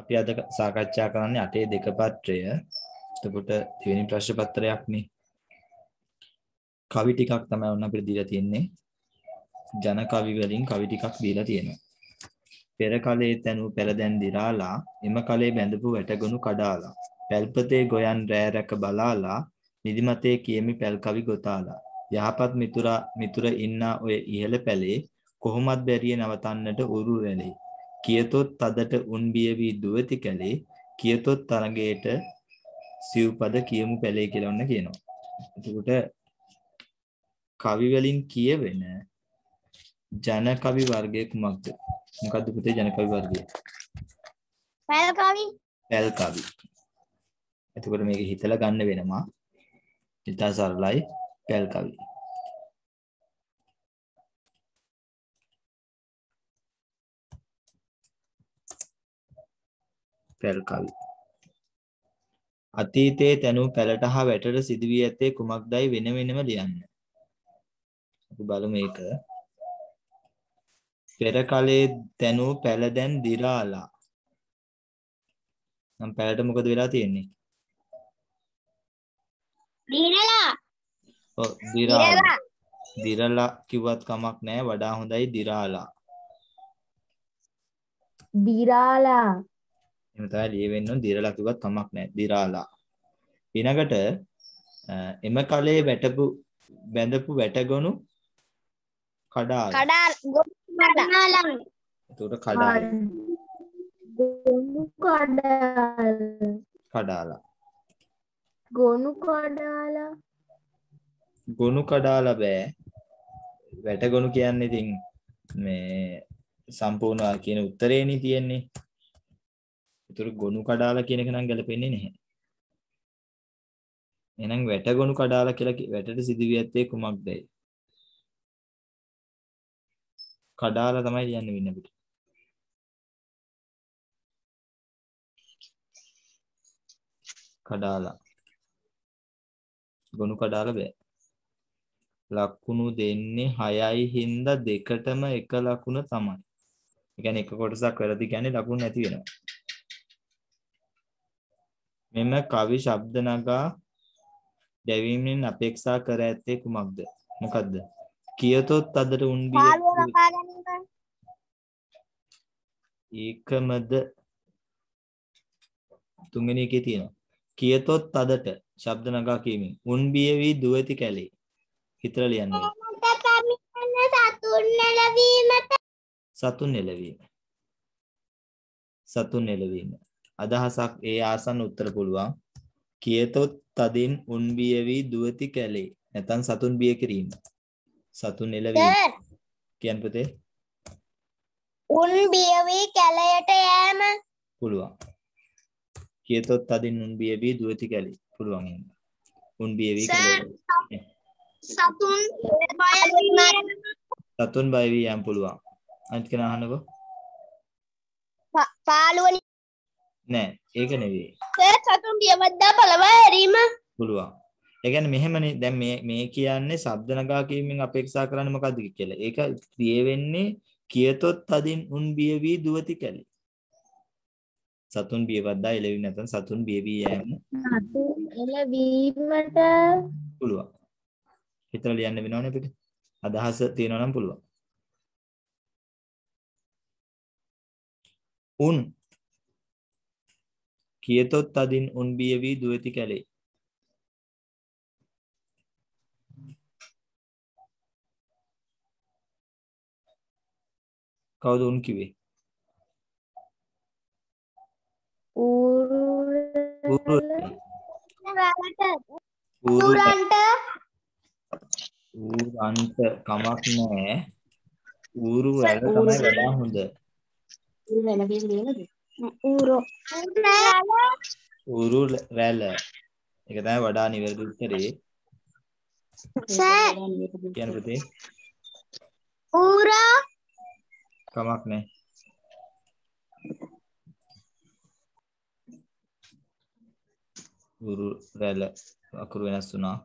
අපි අද සාකච්ඡා කරන්නේ අටේ දෙක පත්‍රය. එතකොට දෙවෙනි ප්‍රශ්න පත්‍රයක්නේ. කවි ටිකක් තමයි ඔන්න අපිට දීලා තියෙන්නේ. ජන කවි වලින් කවි ටිකක් දීලා තියෙනවා. පෙර කලේ තනු පෙරදැන් දිරාලා එම කලේ බැඳපු වැටගොනු කඩාලා පැල්පතේ ගොයන් රෑ රැක බලාලා නිදිමතේ කියමි පැල් කවි ගොතාලා යහපත් මිතුරා මිතුර ඉන්නා ඔය ඉහළ පැලේ කොහොමත් බැරිය නවතන්නට උරු රැළේ කියතොත් තදට උන් බිය වී දුවති කැලේ කියතොත් තරඟයට සිව්පද කියමු පැලේ කියලා ඔන්න කියනවා. එතකොට කවි වලින් කියවෙන ජන කවි වර්ගය කුමක්ද? මොකද්ද පුතේ ජන කවි වර්ගය? පැල් කවි පැල් කවි. එතකොට මේක හිතලා ගන්න වෙනවා. ඉතා සරලයි පැල් කවි. පැල් කවි. අතීතයේ තැනූ පැලට හා වැටට සිදුවී ඇත්තේ කුමක්දයි වෙන වෙනම ලියන්න. අපි බලමු මේක. පෙර කලේ තැනූ පැල දැන් දි รา ලා. නම් පැලට මොකද වෙලා තියෙන්නේ? දිරලා ඔව් දිරාලා. දිරලා කිව්වත් කමක් නැහැ වඩා හොඳයි දිරාලා. දිරාලා එහෙම තමයි ලියවෙන්න ඕන දිරලා කිව්වත් කමක් නැහැ දිරාලා. ඊළඟට එම කලේ වැටපු බැඳපු වැටගොනු කඩාලා. කඩාල් කඩාලම් එතකොට කඩාලා ගොනු කඩාල කඩාලා. ගොනු කඩාලා ගොනු කඩාලා බෑ. වැටගොනු කියන්නේ ඉතින් මේ සම්පූර්ණ කියන උත්තරේනේ තියෙන්නේ. ඒතර ගොනු කඩාලා කියන එක නම් ගැලපෙන්නේ නැහැ. එහෙනම් වැටගොනු කඩාලා කියලා කි- වැටට සිදුවී ඇත්තේ කුමක්දයි? කඩාලා තමයි කියන්න වෙන්නේ අපිට. කඩාලා. ගොනු කඩාලා බෑ. ලකුණු දෙන්නේ 6යි හින්දා දෙකටම එක ලකුණ තමයි. ඒ කියන්නේ එක කොටසක් වැරදි කියන්නේ ලකුණු නැති වෙනවා. මෙම කවි ශබ්ද නගා දැවීමෙන් අපේක්ෂා කර ඇත්තේ කුමක්ද? මොකද්ද? කියතොත් අදට උන් බිය ඒකමද තුන්වෙනි එකේ තියෙනවා. කියතොත් අදට ශබ්ද නගා කීමෙන් උන් බිය වී දුවති කැලේ. හිතලා ලියන්න සතුන් නැලවීමට සතුන් එළවීම. සතුන් එළවීම. අදහසක් ඒ ආසන්න උත්තර පුළුවන්. කියතොත් තදින් උන් බිය වී දුවති කැලේ. නැත්නම් සතුන් බිය කිරීම. සතුන් එළවීම කියන්න පුතේ උන් බිය වී කැලයට යෑම පුළුවන්. කියතොත් තදින් උන් බිය වී දුවති කැලේ. පුළුවන් එහෙම. උන් බිය වී කැලේ. සතුන් බය වීම සතුන් බය වී යම් පුළුවන්. අනිත් කෙනා අහන්නකෝ. පාළුව නෑ ඒක නෙවෙයි. සර් සතුන් බියවද්දා පළවා හැරීම පුළුවන්. ඒ කියන්නේ මෙහෙමනේ දැන් මේ මේ කියන්නේ ශබ්ද නගා කීමෙන් අපේක්ෂා කරන්නේ මොකද්ද කියලා. ඒක කියවෙන්නේ කියතොත් තදින් උන් බිය වී දුවති කැලේ. සතුන් බියවද්දා එළවි නැත්නම් සතුන් බිය වී යෑම එළවීමට පුළුවන්. හිතලා ලියන්න වෙනවනේ අපිට. අදහස තියෙනවා නම් පුළුවන්. උන් කියතොත් තදින් උන් බිය වී දුවති කැලේ. කවුද උන් කිව්වේ? ඌරු ඌරු ඌරු උරන්ට ඌරන්ට කමක් නෑ. ඌරු වැල තමයි වඩා හොඳ. ඌරෝ ඌරු. රැළ ඒක තමයි වඩා නිවැරදි උත්තරේ. සර් කියන්න පුතේ. ඌරා. කමක් නෑ. ඌරු රැළ අකුරු වෙනස් වුණා.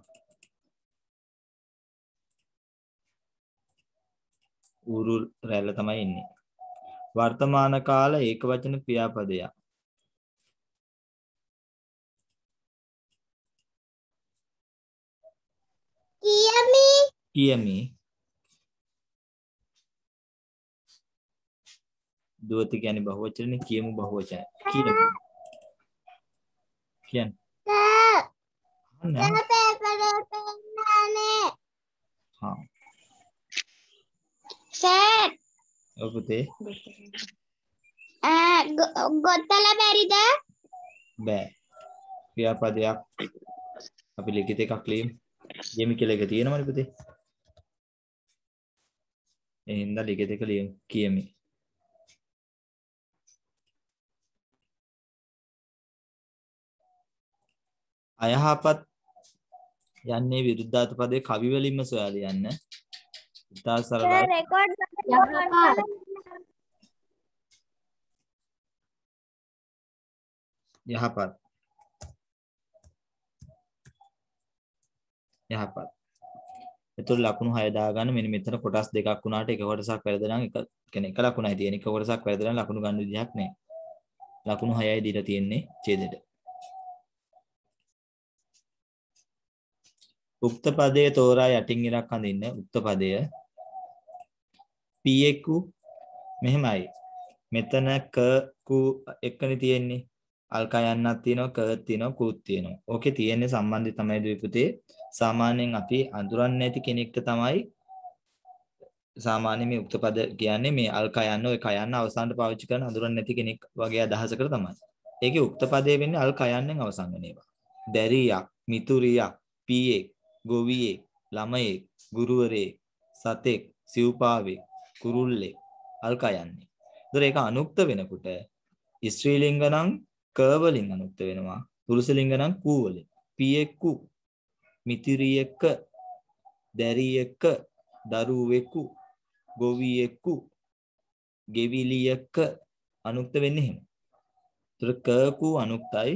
ඌරු රැළ තමයි ඉන්නේ වර්තමාන කාල ඒකවචන ක්‍රියාපදයක්. කියමි. කියමි. දුවත කියන්නේ බහුවචනනේ කියමු බහුවචන කියමු කියන්න. නෑ පේපර් එක පෙන්නන්නේ. හා. සර් ඔව් පුතේ ගොත්තල බැරිද? බෑ. ක්‍රියාපදයක් අපි ලිඛිත එකක් ලියමු. යෙමි කියලා එක තියෙනවනේ පුතේ ඒ හින්දා ලිඛිත එක ලියමු. කියමි. අයහපත් යන්නේ විරුද්ධාර්ථ පදේ කවි වලින්ම සොයා ලියන්න ඉතා සරලයි. යහපත්. යහපත්. එතුළ ලකුණු හය දාගන්න මෙන්න මෙතන කොටස් දෙකක් වුණාට එක කොටසක් වැරදි නම් එක කියන්නේ එක ලකුණයි තියෙන එක කොටසක් වැරදි නම් ලකුණු ගන්න විදිහක් නැහැ. ලකුණු 6යි දීලා තියෙන්නේ ඡේදෙට. උක්ත පදයේ තෝරා යටින් ඉරක් අඳින්න උක්ත පදය පියෙකු මෙහෙමයි මෙතන ක කු එකනේ තියෙන්නේ අල්කා යන්නක් තියෙනවා කත් තියෙනවා කුත් තියෙනවා. ඕකේ තියෙන්නේ සම්බන්ධය තමයි දුවිපුතේ. සාමාන්‍යයෙන් අපි අඳුරන්නේ නැති කෙනෙක්ට තමයි සාමාන්‍ය මේ උක්ත පද කියන්නේ මේ අල්කා යන්න ඔය කයන්න අවසානට පාවිච්චි කරන අඳුරන්නේ නැති කෙනෙක් වගේ අදහසකට තමයි. ඒකේ උක්ත පදේ වෙන්නේ අල්කා යන්නෙන් අවසන් වෙන ඒවා. දැරියක්, මිතුරියක්, පීයෙක්, ගොවියෙක්, ළමයෙක්, ගුරුවරයෙක්, සතෙක්, සිව්පාවෙක්, කුරුල්ලෙක් අල්කා යන්නේ. ඒතර ඒක අනුක්ත වෙනකොට ස්ත්‍රී ලිංග නම් ක වලින් අනුක්ත වෙනවා. පුරුෂ ලිංග නම් කු වලින්. පියෙක්කු, මිතිරියෙක්ක, දැරියෙක්ක, දරුවෙකු, ගොවියෙකු, ගෙවිලියෙක්ක අනුක්ත වෙන්නේ එහෙම. ඒතර ක කු අනුක්තයි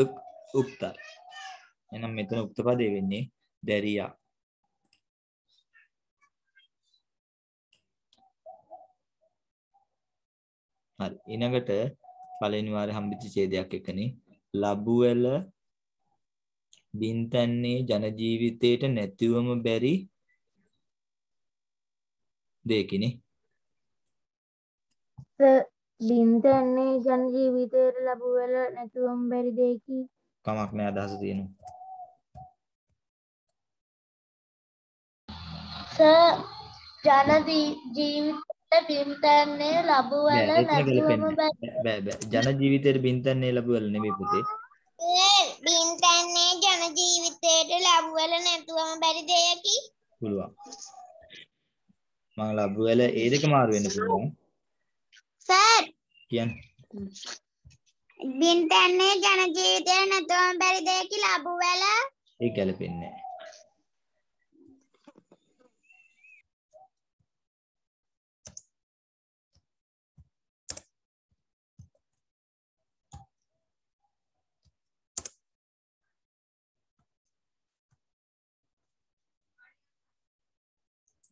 උක් උක්තයි. එහෙනම් මෙතන උක්ත පදේ වෙන්නේ දැරියා. හරි. ඊළඟට පළවෙනි වාරේ හම්බෙච්ච ඡේදයක් එකනේ. ලබුවල බින්තන්නේ ජන ජීවිතේට නැතිවම බැරි දෙකිනේ බින්තන්නේ ජන ජීවිතයට ලැබුවල නැතුවම් බැරි දෙයකි. කමක් නෑ අදහස තියෙනවා. ජන ජීවිත පින්තන්නේ ලබුවල නැතුවම. බෑ. බෑ ජන ජීවිතේට බින්තන්නේ ලැබුවල නෙමෙයි පුතේ. බින්තන්නේ ජන ජීවිතයට ලබුවල නැතුවම බැරි දෙයකි. පුළුවන්. මම ලැබුවල ඒ දෙක මාරු වෙන්න පුළුවන්. සර්. කියන්නේ. බින්තන්නේ ජන ජීවිතයට නැතුවම බැරි දෙයකි ලබුවල. ඒ ගැලපෙන්නේ නෑ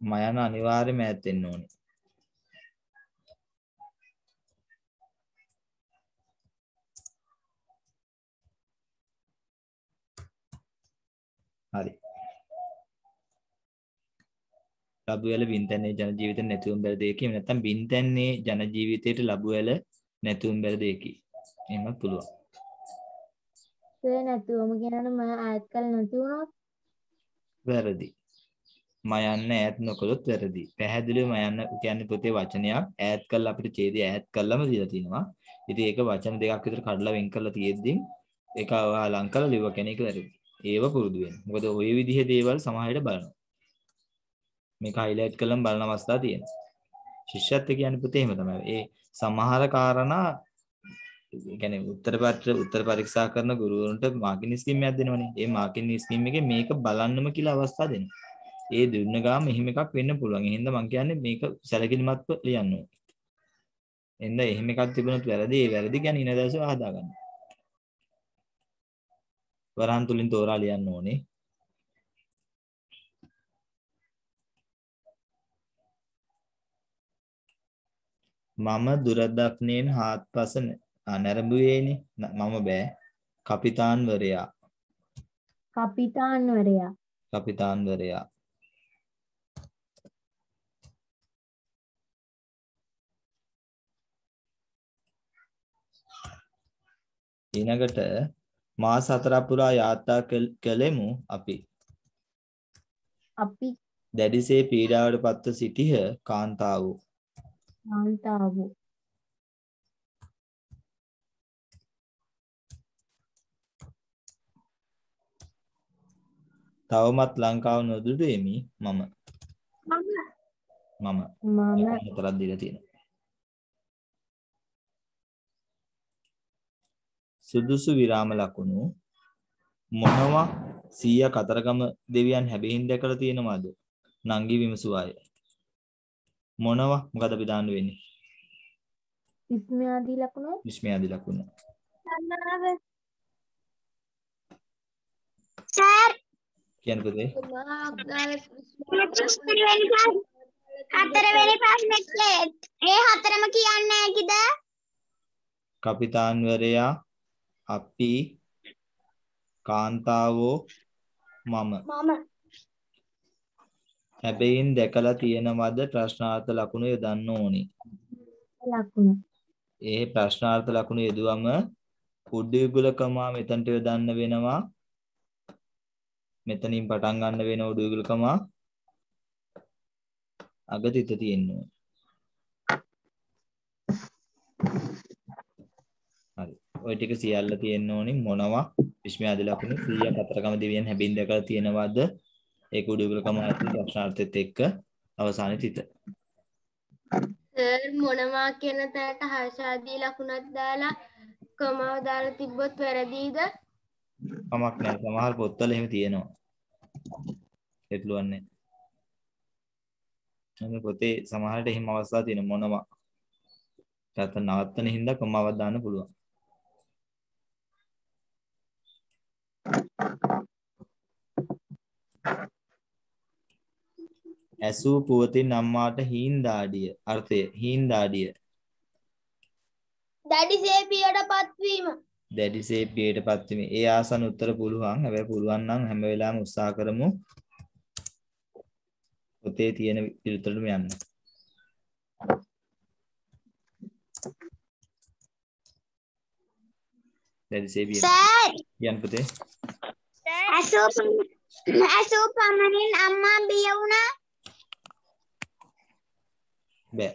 මයන අනිවාර්යයෙන්ම ඈත් වෙන්න ඕනේ. හරි. ලැබුවල බින්තන්නේ ජන ජීවිතේ නැතුවම බැරි දෙයකි. එහෙම නැත්නම් බින්තන්නේ ජන ජීවිතේට ලැබුවල නැතුවම බැරි දෙයකි. එහෙමත් පුළුවන්. ඒ නැතුවම කියනවනේ මම ඈත් කළ නැති වුණොත් වැරදි. මයන්න ඈත් නොකළොත් වැරදි. පැහැදිලිව මයන්න කියන්නේ පොතේ වචනයක් ඈත් කරලා අපිට ඡේදය ඈත් කළාම දීලා තිනවා. ඉතින් ඒක වචන දෙකක් විතර කඩලා වෙන් කරලා තියෙද්දි ඒක ලං කරලා ලිව්ව කෙනෙක් වැරදි. ඒව පුරුදු වෙන්න. මොකද ওই විදිහේ දේවල් සමහරවිට බලනවා. මේක හයිලයිට් කරලම බලන අවස්ථා තියෙනවා. ශිෂ්‍යත්ව කියන්නේ පුතේ එහෙම තමයි. ඒ සමහර කාරණා කියන්නේ උත්තර පත්‍ර උත්තර පරීක්ෂා කරන ගුරුවරුන්ට මාකින් ස්කීම් එකක් දෙනවනේ. ඒ මාකින් ස්කීම් එකේ මේක බලන්නම කියලා අවස්ථා දෙනවා. ඒ දුන්න ගාම එහෙම එකක් වෙන්න පුළුවන්. එහෙනම් මම කියන්නේ මේක සැලකිලිමත්ව ලියන්න ඕනේ. එන්න එහෙම එකක් තිබුණොත් වැරදි. ඒ වැරදි ගැන ඉන දවසේ හදා ගන්න. වරහන් තුලින් තෝරා ලියන්න ඕනේ. මම දුරදක්නයෙන් හාත්පස නැරඹුවේනේ මම බෑ කපිතාන්වරයා කපිතාන්වරයා කපිතාන්වරයා ඊළඟට මාස හතරක් පුරා යාත්‍රා කළ- කළෙමු අපි. අපි දැඩිසේ පීඩාවට පත්ව සිටිහ කාන්තාවෝ. කාන්තාවෝ තවමත් ලංකාව නොදුටුවෙමි මම. මම මම හතරක් දීලා තියෙනවා. සුදුසු විරාම ලකුණු මොනවා සීය කතරගම දෙවියන් හැබැයින් දැකලා තියෙනවද? නංගි විමසුවාය. මොනවා මොකද අපි දාන්න වෙන්නේ? විස්මයාදී ලකුණු විස්මයාදී ලකුණ. සර් කියන්න පුතේ. හතරවෙනි ප්‍රශ්නෙට ඒ හතරම කියන්නේ කිද කපිතාන්වරයා අපි කාන්තාවෝ මම මම හැබැයින් දැකලා තියෙනවද ප්‍රශ්නාර්ථ ලකුණු යොදන්න ඕනි. ලකුණු ඒ ප්‍රශ්නාර්ථ ලකුණු යෙදුවම උඩුගුලකමා මෙතනට යොදන්න වෙනවා. මෙතනින් පටන් ගන්න වෙන උඩුගුලකමා අග තිත තියෙනවා. ওই ටික සියල්ල තියෙන්න ඕනි මොනවා විශ්මයාදී ලකුණු 100ක් අතරකම දෙවියන් හැබින් දැකලා තියෙනවද? ඒක උඩුගුලකම ඇති ප්‍රශ්නාර්ථෙත් එක්ක අවසානයේ තිත. සර් මොනවා කියන තැනට හර්ෂාදී ලකුණක් දාලා කමාව දාලා තිබ්බොත් වැරදීද? කමක් නැහැ. සමහර පොත්වල එහෙම තියෙනවා. නැහැ. මේ පොතේ සමහරට එහෙම අවස්ථා තියෙන මොනවා. තාත්ත නවත්තන හින්දා කොමාවක් දාන්න පුළුවන්. ඇසූ පුවතින් අම්මාට හීන්දාඩිය. අර්ථය හීන්දාඩිය. දැඩිසේ පියට පත්වීම. දැඩිසේ පියට පත්වීම. ඒ ආසන උත්තර පුළුවන්. හැබැයි පුළුවන් නම් හැම වෙලාවෙම උත්සාහ කරමු. පොතේ තියෙන පිළිතුරටම යන්න දැඩිසේ පිය සර් කියන්න පුතේ ඇසූ ඇසූ පමණින් අම්මා බිය වුණා බෑ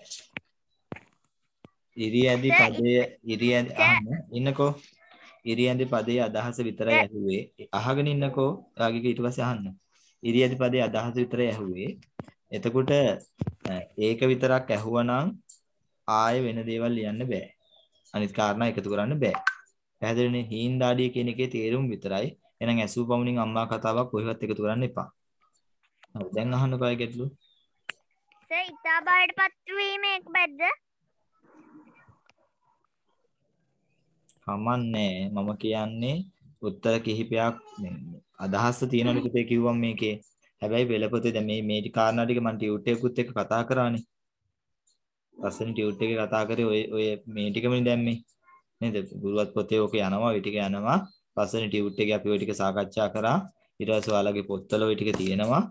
ඉරියැදි පදය ඉරියැදි අහන්න ඉන්නකෝ ඉරියැදි පදයේ අදහස විතරයි ඇහුවේ අහගෙන ඉන්නකෝ ඔයාගේ ඊට පස්සේ අහන්න ඉරියැදි පදයේ අදහස විතරයි ඇහුවේ එතකොට ඒක විතරක් ඇහුවනම් ආයෙ වෙන දේවල් ලියන්න බෑ අනිත් කාරණා එකතු කරන්න බෑ පැහැදිලිනේ? හීන් දාඩිය කියන එකේ තේරුම විතරයි. එහෙනම් ඇසූ පමුණින් අම්මා කතාවක් කොහෙවත් එකතු කරන්න එපා. හරි දැන් අහන්නකෝ අය ගැටලු. සර් ඉතා බායට පත්වීම එක් බැද්ද? කමන්නේ. මම කියන්නේ උත්තර කිහිපයක් මේ අදහස් තියෙනවලු පුතේ කිව්වම් මේකේ. හැබැයි වෙලපොතේ දැන් මේ මේ කාරණා ටික මම ටියුට් එකකුත් එක්ක කතා කරානේ. පස්සෙන් ටියුට් එකේ කතා කරේ ඔය ඔය මේ ටිකමනේ දැම්මේ නේද ගුරුවත් පොතේ ඔක යනවා ඔය ටික යනවා පස්සෙන් ටියුට් එකේ අපි ඔය ටික සාකච්ඡා කරා ඊට පස්සේ ඔයාලගේ පොත්වල ඔය ටික තියෙනවා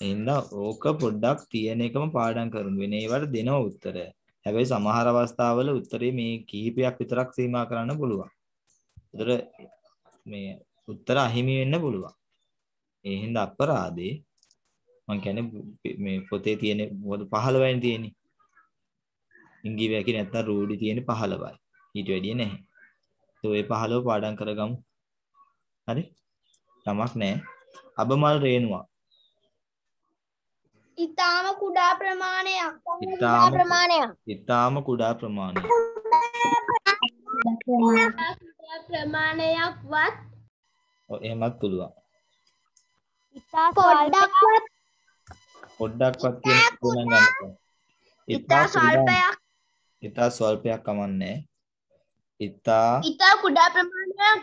එහෙනම් ඕක පොඩ්ඩක් තියෙන එකම පාඩම් කරමු වෙන ඒවට දෙනවා උත්තරය හැබැයි සමහර අවස්ථාවල උත්තරේ මේ කිහිපයක් විතරක් සීමා කරන්න පුළුවන්. ඒතර මේ උත්තර අහිමි වෙන්න පුළුවන්. ඒ හින්දා අපරාධේ මම කියන්නේ මේ පොතේ තියෙන මොකද 15 වෙනි තියෙන්නේ. ඉංග්‍රීසි වැකි නැත්තම් රූඩි තියෙන්නේ 15යි. ඊට වැඩිය නැහැ. ඒ ඔය 15 පාඩම් කරගමු. හරි? තමක් නැහැ. අබමල් රේණුවක්. ඉතාම කුඩා ප්‍රමාණයක් ඉතාම ප්‍රමාණයක් ඊටාම කුඩා ප්‍රමාණයක්. ප්‍රමාණයක්වත් ඔව් එහෙමත් පුළුවන්. ඉතා පොඩ්ඩක්වත් පොඩ්ඩක්වත් කියන ගුණ ගන්න. ඉතා ස්වල්පයක් ඉතා ස්වල්පයක් කමන්නේ. ඉතා ඉතා කුඩා ප්‍රමාණයක්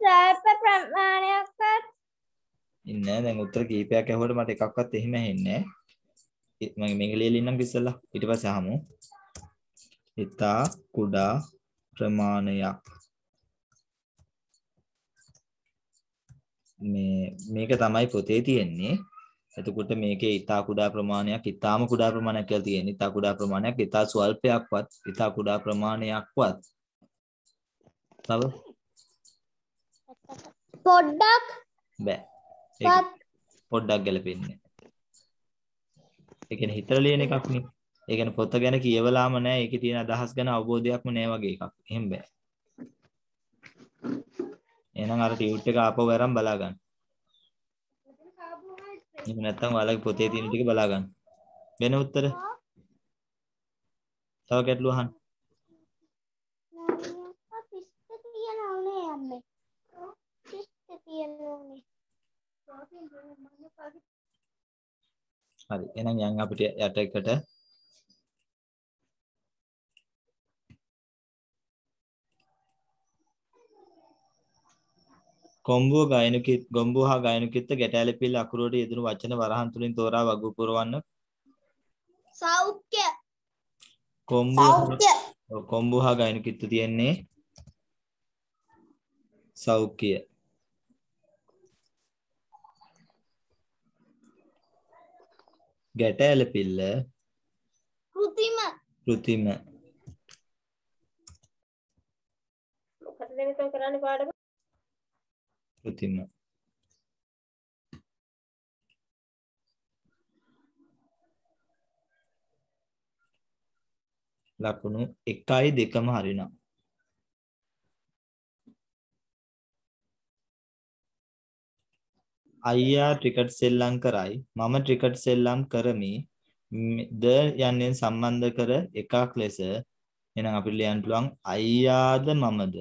ස්වල්ප ප්‍රමාණයක්වත් ඉන්න දැන් උත්තර කීපයක් ඇහුවට මට එකක්වත් එහෙම ඇහෙන්නේ නැහැ. මම මේක ලියලා ඉන්නම් ඉස්සෙල්ලා. ඊට පස්සේ අහමු. ඉතා කුඩා ප්‍රමාණයක් මේ මේක තමයි පොතේ තියෙන්නේ. එතකොට මේකේ ඊතා කුඩා ප්‍රමාණයක්, ඊතාම කුඩා ප්‍රමාණයක් කියලා තියෙන්නේ. ඊතා කුඩා ප්‍රමාණයක්, ඊතා ස්වල්පයක්වත්, ඊතා කුඩා ප්‍රමාණයක්වත්. තව පොඩ්ඩක් බෑ. පොඩ්ඩක් ගැලපෙන්නේ. ඒ කියන්නේ හිතලා ලියන එකක් නේ. ඒ කියන්නේ පොත ගැන කියවලාම නෑ. ඒකේ තියෙන අදහස් ගැන අවබෝධයක්ම නෑ වගේ එකක්. එහෙම බෑ. එහෙනම් අර ටියුට් එක ආපහු අරන් බලා ගන්න එහෙම නැත්නම් ඔයාලගේ පොතේ තියෙන ටික බලා ගන්න වෙන උත්තර? තව ගැටලු අහන්න පිස්ත තියනවනේ අම්මේ පිස්ත තියනවනේ හරි. එහෙනම් යන් අපිට යට එකට. කොම්බුව ගායනකිත් ගොම්බුව හා ගායනකිත්ත ගැටෑලපිල්ල අකුරුවට යෙදුණු වචන වරහන් තුලින් තෝරා වගු පුරවන්න. සෞඛ්‍ය. කොම්බුව කොම්බුව හා ගායනකිත්ත තියෙන්නේ සෞඛ්‍ය ගැටෑලපිල්ල. කෘතිම. කෘතිම. මොකටද මෙතන කරන්නේ පාඩම? කෘතිම. ලකුණු 1යි 2ම හරිනම් අයියා ක්‍රිකට් සෙල්ලම් කරයි. මම ක්‍රිකට් සෙල්ලම් කරමි. ද යන්නෙන් සම්බන්ධ කර එකක් ලෙස එහෙනම් අපිට ලියන්න පුළුවන් අයියාද මමද?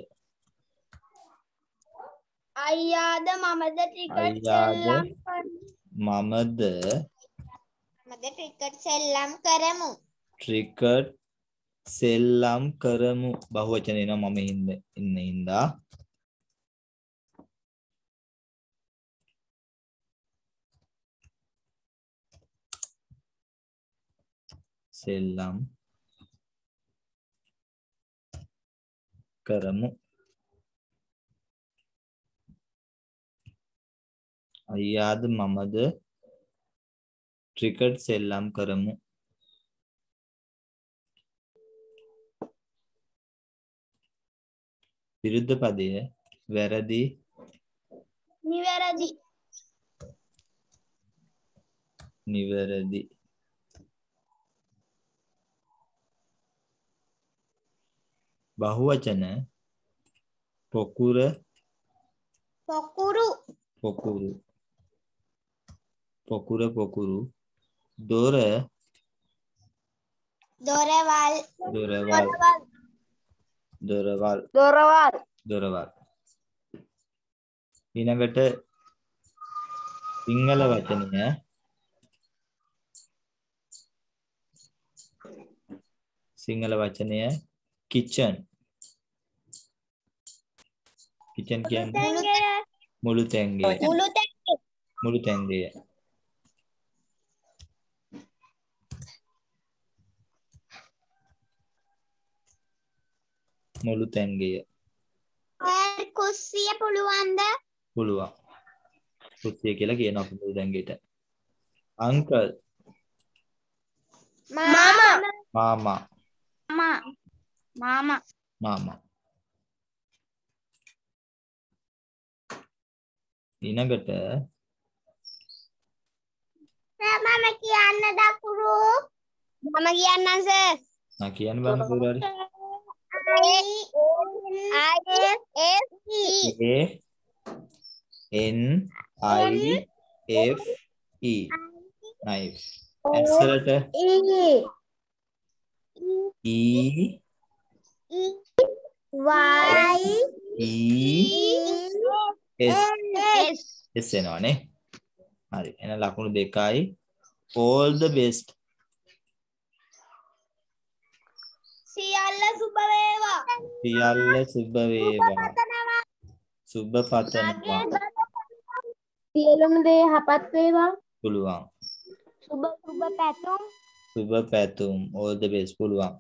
අයියාද මමද ක්‍රිකට්? සෙල්ලම් මමද? මමද ක්‍රිකට් සෙල්ලම් කරමු. ක්‍රිකට් සෙල්ලම් කරමු. බහුවචන එනවා මම හින්ද ඉන්න හින්දා සෙල්ලම් කරමු. අයියාද මමද ක්‍රිකට් සෙල්ලම් කරමු. විරුද්ධ පදය වැරදි. නිවැරදි. නිවැරදි බහුවචන පොකුර පොකුරු. පොකුරු. පොකුර පොකුරු. දොර. දොරවල්. දොරවල්. දොරවල්. දොරවල්. දොරවල්. ඊළඟට සිංහල වචනය. සිංහල වචනය කිචන් කිචන් කියන්නේ මුළු තැන්ගේ මුළු තැන් මුළු තැන්ගේ මුළු තැන්ගේ කුස්සිය පුළුවන්ද? පුළුවන්. කුස්සිය කියලා කියනවා අපි මුළු තැන්ගේට. අංකල්. මාමා. මාමා මාමා මාමා මාමා ඊළඟට මම කියන්න දකුරු මම කියන්නම් සර් මම කියන්න බෑ කවුරු හරි I S E A N I F E knife ඇස්සලට E E Y E E S S S එනවානේ හරි එහෙනම් ලකුණු දෙකයි all the best සියල්ල සුබ වේවා සියල්ල සුබ වේවා සුබ පතනවා සියලුම දේ යහපත් වේවා. පුළුවන් සුබ සුබ පැතුම් සුබ පැතුම් all the best පුළුවන්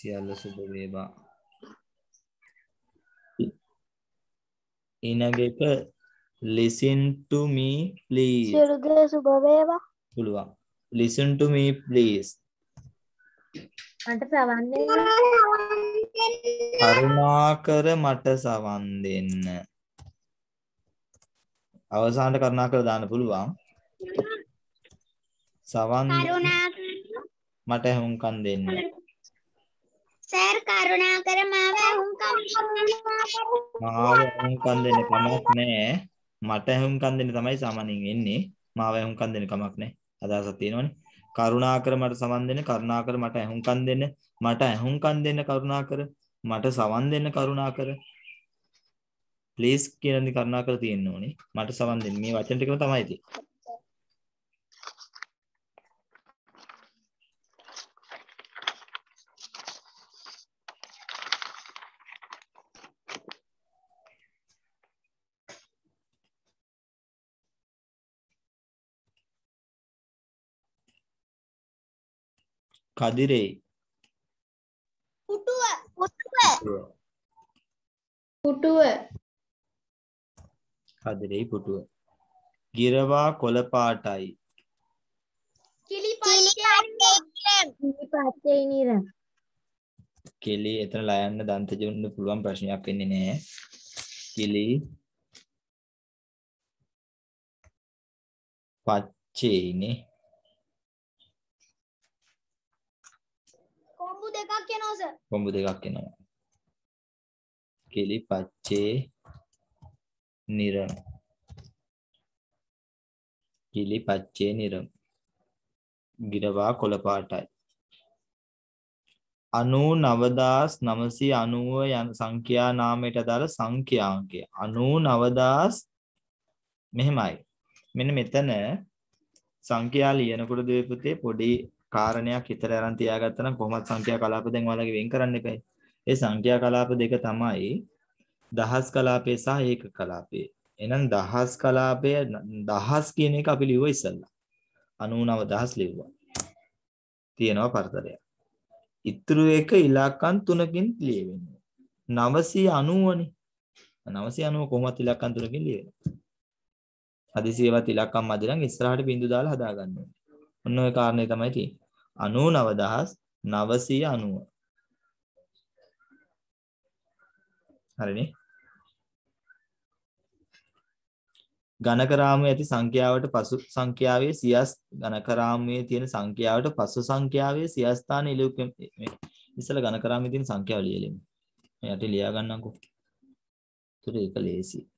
සියල්ල සුබ වේවා. ඊළඟ එක listen to me please. සියලු දේ සුබ වේවා. පුළුවන්. listen to me please. මට සවන් දෙන්න. කරුණාකර මට සවන් දෙන්න. අවසානට කරුණාකර දාන්න පුළුවන්. සවන් කරුණාකර. මට හුම්කන් දෙන්න සර් කරුණාකර මාව අහුම්කම් මාව හුම්කන් දෙන්න කමක් නෑ. මට හුම්කන් දෙන්න තමයි සාමාන්‍යයෙන් එන්නේ. මාව හුම්කන් දෙන්න කමක් නෑ. අදහසක් තියෙනවනේ. කරුණාකර මට සවන් දෙන්න කරුණාකර මට ඇහුම්කන් දෙන්න. මට ඇහුම්කන් දෙන්න කරුණාකර මට සවන් දෙන්න කරුණාකර. ප්ලීස් කියන දේ කරුණාකර තියෙන්න ඕනේ. මට සවන් දෙන්න. මේ වචන ටිකම තමයි තියෙන්නේ. කදිරේ. පුටුව පුටුව. පුටුව. කදිරේ පුටුව. ගිරවා කොළ පාටයි කිලි පච්චේ නිරම් කෙලි එතන ලයන්න දන්ත ජුන්න පුළුවන් ප්‍රශ්නයක් වෙන්නේ නෑ කිලි පච්චේනේ කොම්බු දෙකක් යනවා සර් කොඹු දෙකක් එනවා. කිලි පච්චේ නිරම කිලි පච්චේ නිරම ගිරවා කොළ පාටයි අනු නවදස් නමසි අනුව යන සංඛ්‍යා නාමයට අදාළ සංඛ්‍යාංකය අනු නවදස් මෙහෙමයි. මෙන්න මෙතන සංඛ්‍යා ලියනකොට දුවේ පුතේ පොඩි කාරණයක් හිතට අරන් තියාගත්තා නම් කොහොමද සංඛ්‍යා කලාප දැන් ඔයාලගේ වෙන් කරන්න එපා. ඒ සංඛ්‍යා කලාප දෙක තමයි දහස් කලාපය සහ ඒක කලාපය. එහෙනම් දහස් කලාපය දහස් කියන එක අපි ලිව්වා ඉස්සල්ලා. 99000 ලිව්වා. තියෙනවා පරතරයක්. ඉතුරු එක ඉලක්කම් තුනකින් ලියවෙන්නේ. 990 නේ. 990 කොහොමද ඉලක්කම් තුනකින් ලියවෙන්නේ? හදිසියවත් ඉලක්කම් මදි නම් ඉස්සරහට බිංදු දාලා හදා ගන්න ඕනේ. ඔන්න ඔය කාරණේ තමයි තියෙන්නේ. 99990. හරිනේ. ගණක රාමුවේ ඇති සංඛ්‍යාවට පසු සංඛ්‍යාවේ සියස් ගණක රාමුවේ තියෙන සංඛ්‍යාවට පසු සංඛ්‍යාවේ සියස්ථාන ඉලුක ඉස්සලා ගණක රාමුවේ තියෙන සංඛ්‍යාව ලියලෙමු. මේ යටි ලියා ගන්නම්කෝ. ඒතර ඒක ලේසි.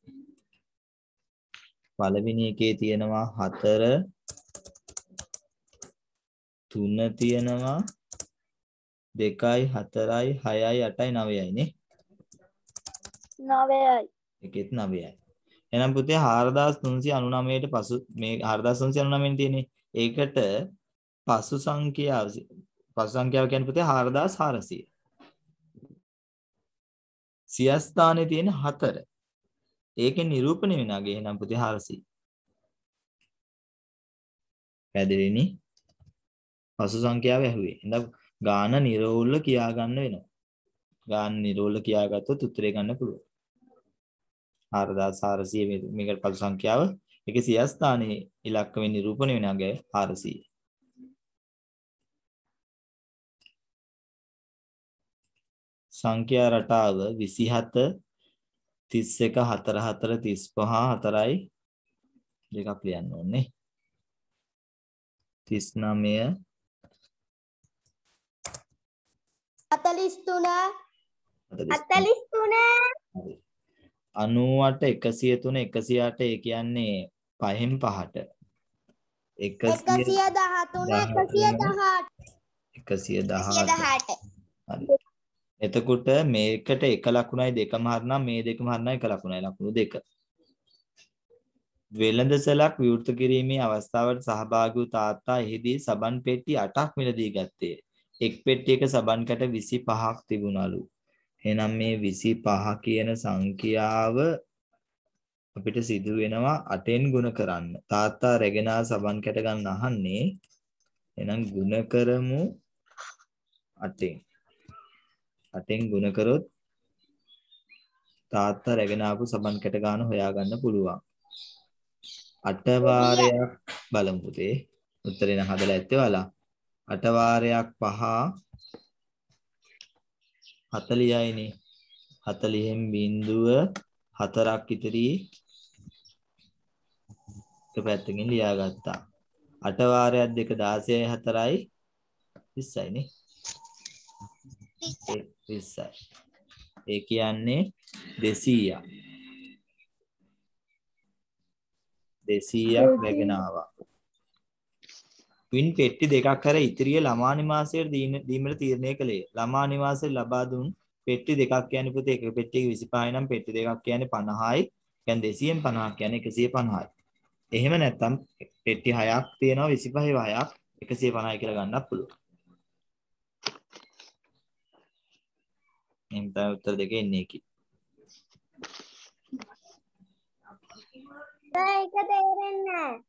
පළවෙනි එකේ තියෙනවා 4 තුන තියෙනවා. දෙකයි හතරයි හයයි අටයි නවයයි නේ? නවයයි. එකෙත් නවයයි. එහෙනම් පුතේ 4399ට පසු මේ 4399 තියෙන්නේ ඒකට පසු සංඛ්‍යාව පසු සංඛ්‍යාව කියන්නේ පුතේ 4400 සියස්ථානේ තියෙන 4 ඒකේ නිරූපණය වෙනාගේ එහෙනම් පුතේ 400 පැහැදිලිනේ පසු සංඛ්‍යාව ඇහුවේ. එහෙනම් ගාන නිරෝල්ල කියා ගන්න වෙනවා. ගාන නිරෝල්ල කියාගත්තොත් උත්තරේ ගන්න පුළුවන්. 4400 මේකට පසු සංඛ්‍යාව ඒකේ සිය ස්ථානයේ ඉලක්කමෙන් නිරූපණය වෙන අගය 400. සංඛ්‍යා රටාව 27 31 44 35 4යි දෙකක් ලියන්න ඕනේ. 39 හතලිස් තුන 43 හතලිස් තුන හරි. 98 103 108 ඒ කියන්නේ පහෙන් පහට. 100 එකසිය දහතුන එකසිය දහට 118 දහට. එතකොට මේකට එක ලකුණයි දෙකම හරිනම් මේ දෙකම හරිනම් එක ලකුණයි ලකුණු දෙක. වෙළඳසලක් විවෘත කිරීමේ අවස්ථාවට සහභාගී වූ තාත්තා එහිදී සබන් පෙට්ටි 8ක් මිලදී ගත්තේ. එක් පෙට්ටියක සබන් කැට 25ක් තිබුණලු. එහෙනම් මේ 25 කියන සංඛ්‍යාව අපිට සිදු වෙනවා 8ෙන් ගුණ කරන්න. තාත්තා රැගෙන ආ සබන් කැට ගන්න අහන්නේ එහෙනම් ගුණ කරමු 8ෙන්. 8ෙන් ගුණ කරොත් තාත්තා රැගෙන ආපු සබන් කැට ගන්න හොයාගන්න පුළුවන්. අට වාරයක් බලමු පුතේ. උත්තරේ නම් හදලා ඇත්තේ ඔයාලා. අට වාරයක් පහ 40යිනේ. 40න් බිඳුව හතරක් ඉතිරි එක පැත්තකින් ලියාගත්තා. අට වාරයක් දෙක 16යි 4යි 20යි නේ. 20යි. ඒ කියන්නේ 200ක්. 200ක් රැගෙන ආවා. වින් පෙට්ටි දෙකක් කර ඉතිරිය ළමා නිවාසයට දීමට තීරණය කළේ. ළමා නිවාසයට ලබා දුන් පෙට්ටි දෙකක් කියන්නේ පුතේ එක පෙට්ටියක 25යි නම් පෙට්ටි දෙකක් කියන්නේ 50යි. කියන්නේ 250ක් කියන්නේ 150යි. එහෙම නැත්නම් පෙට්ටි 6ක් තියෙනවා 25 6ක් 150යි කියලා ගන්නත් පුළුවන්. එහෙනම් තමයි උත්තර දෙකේ ඉන්නේ එකයි. ඒක තේරෙන්නේ නැහැ.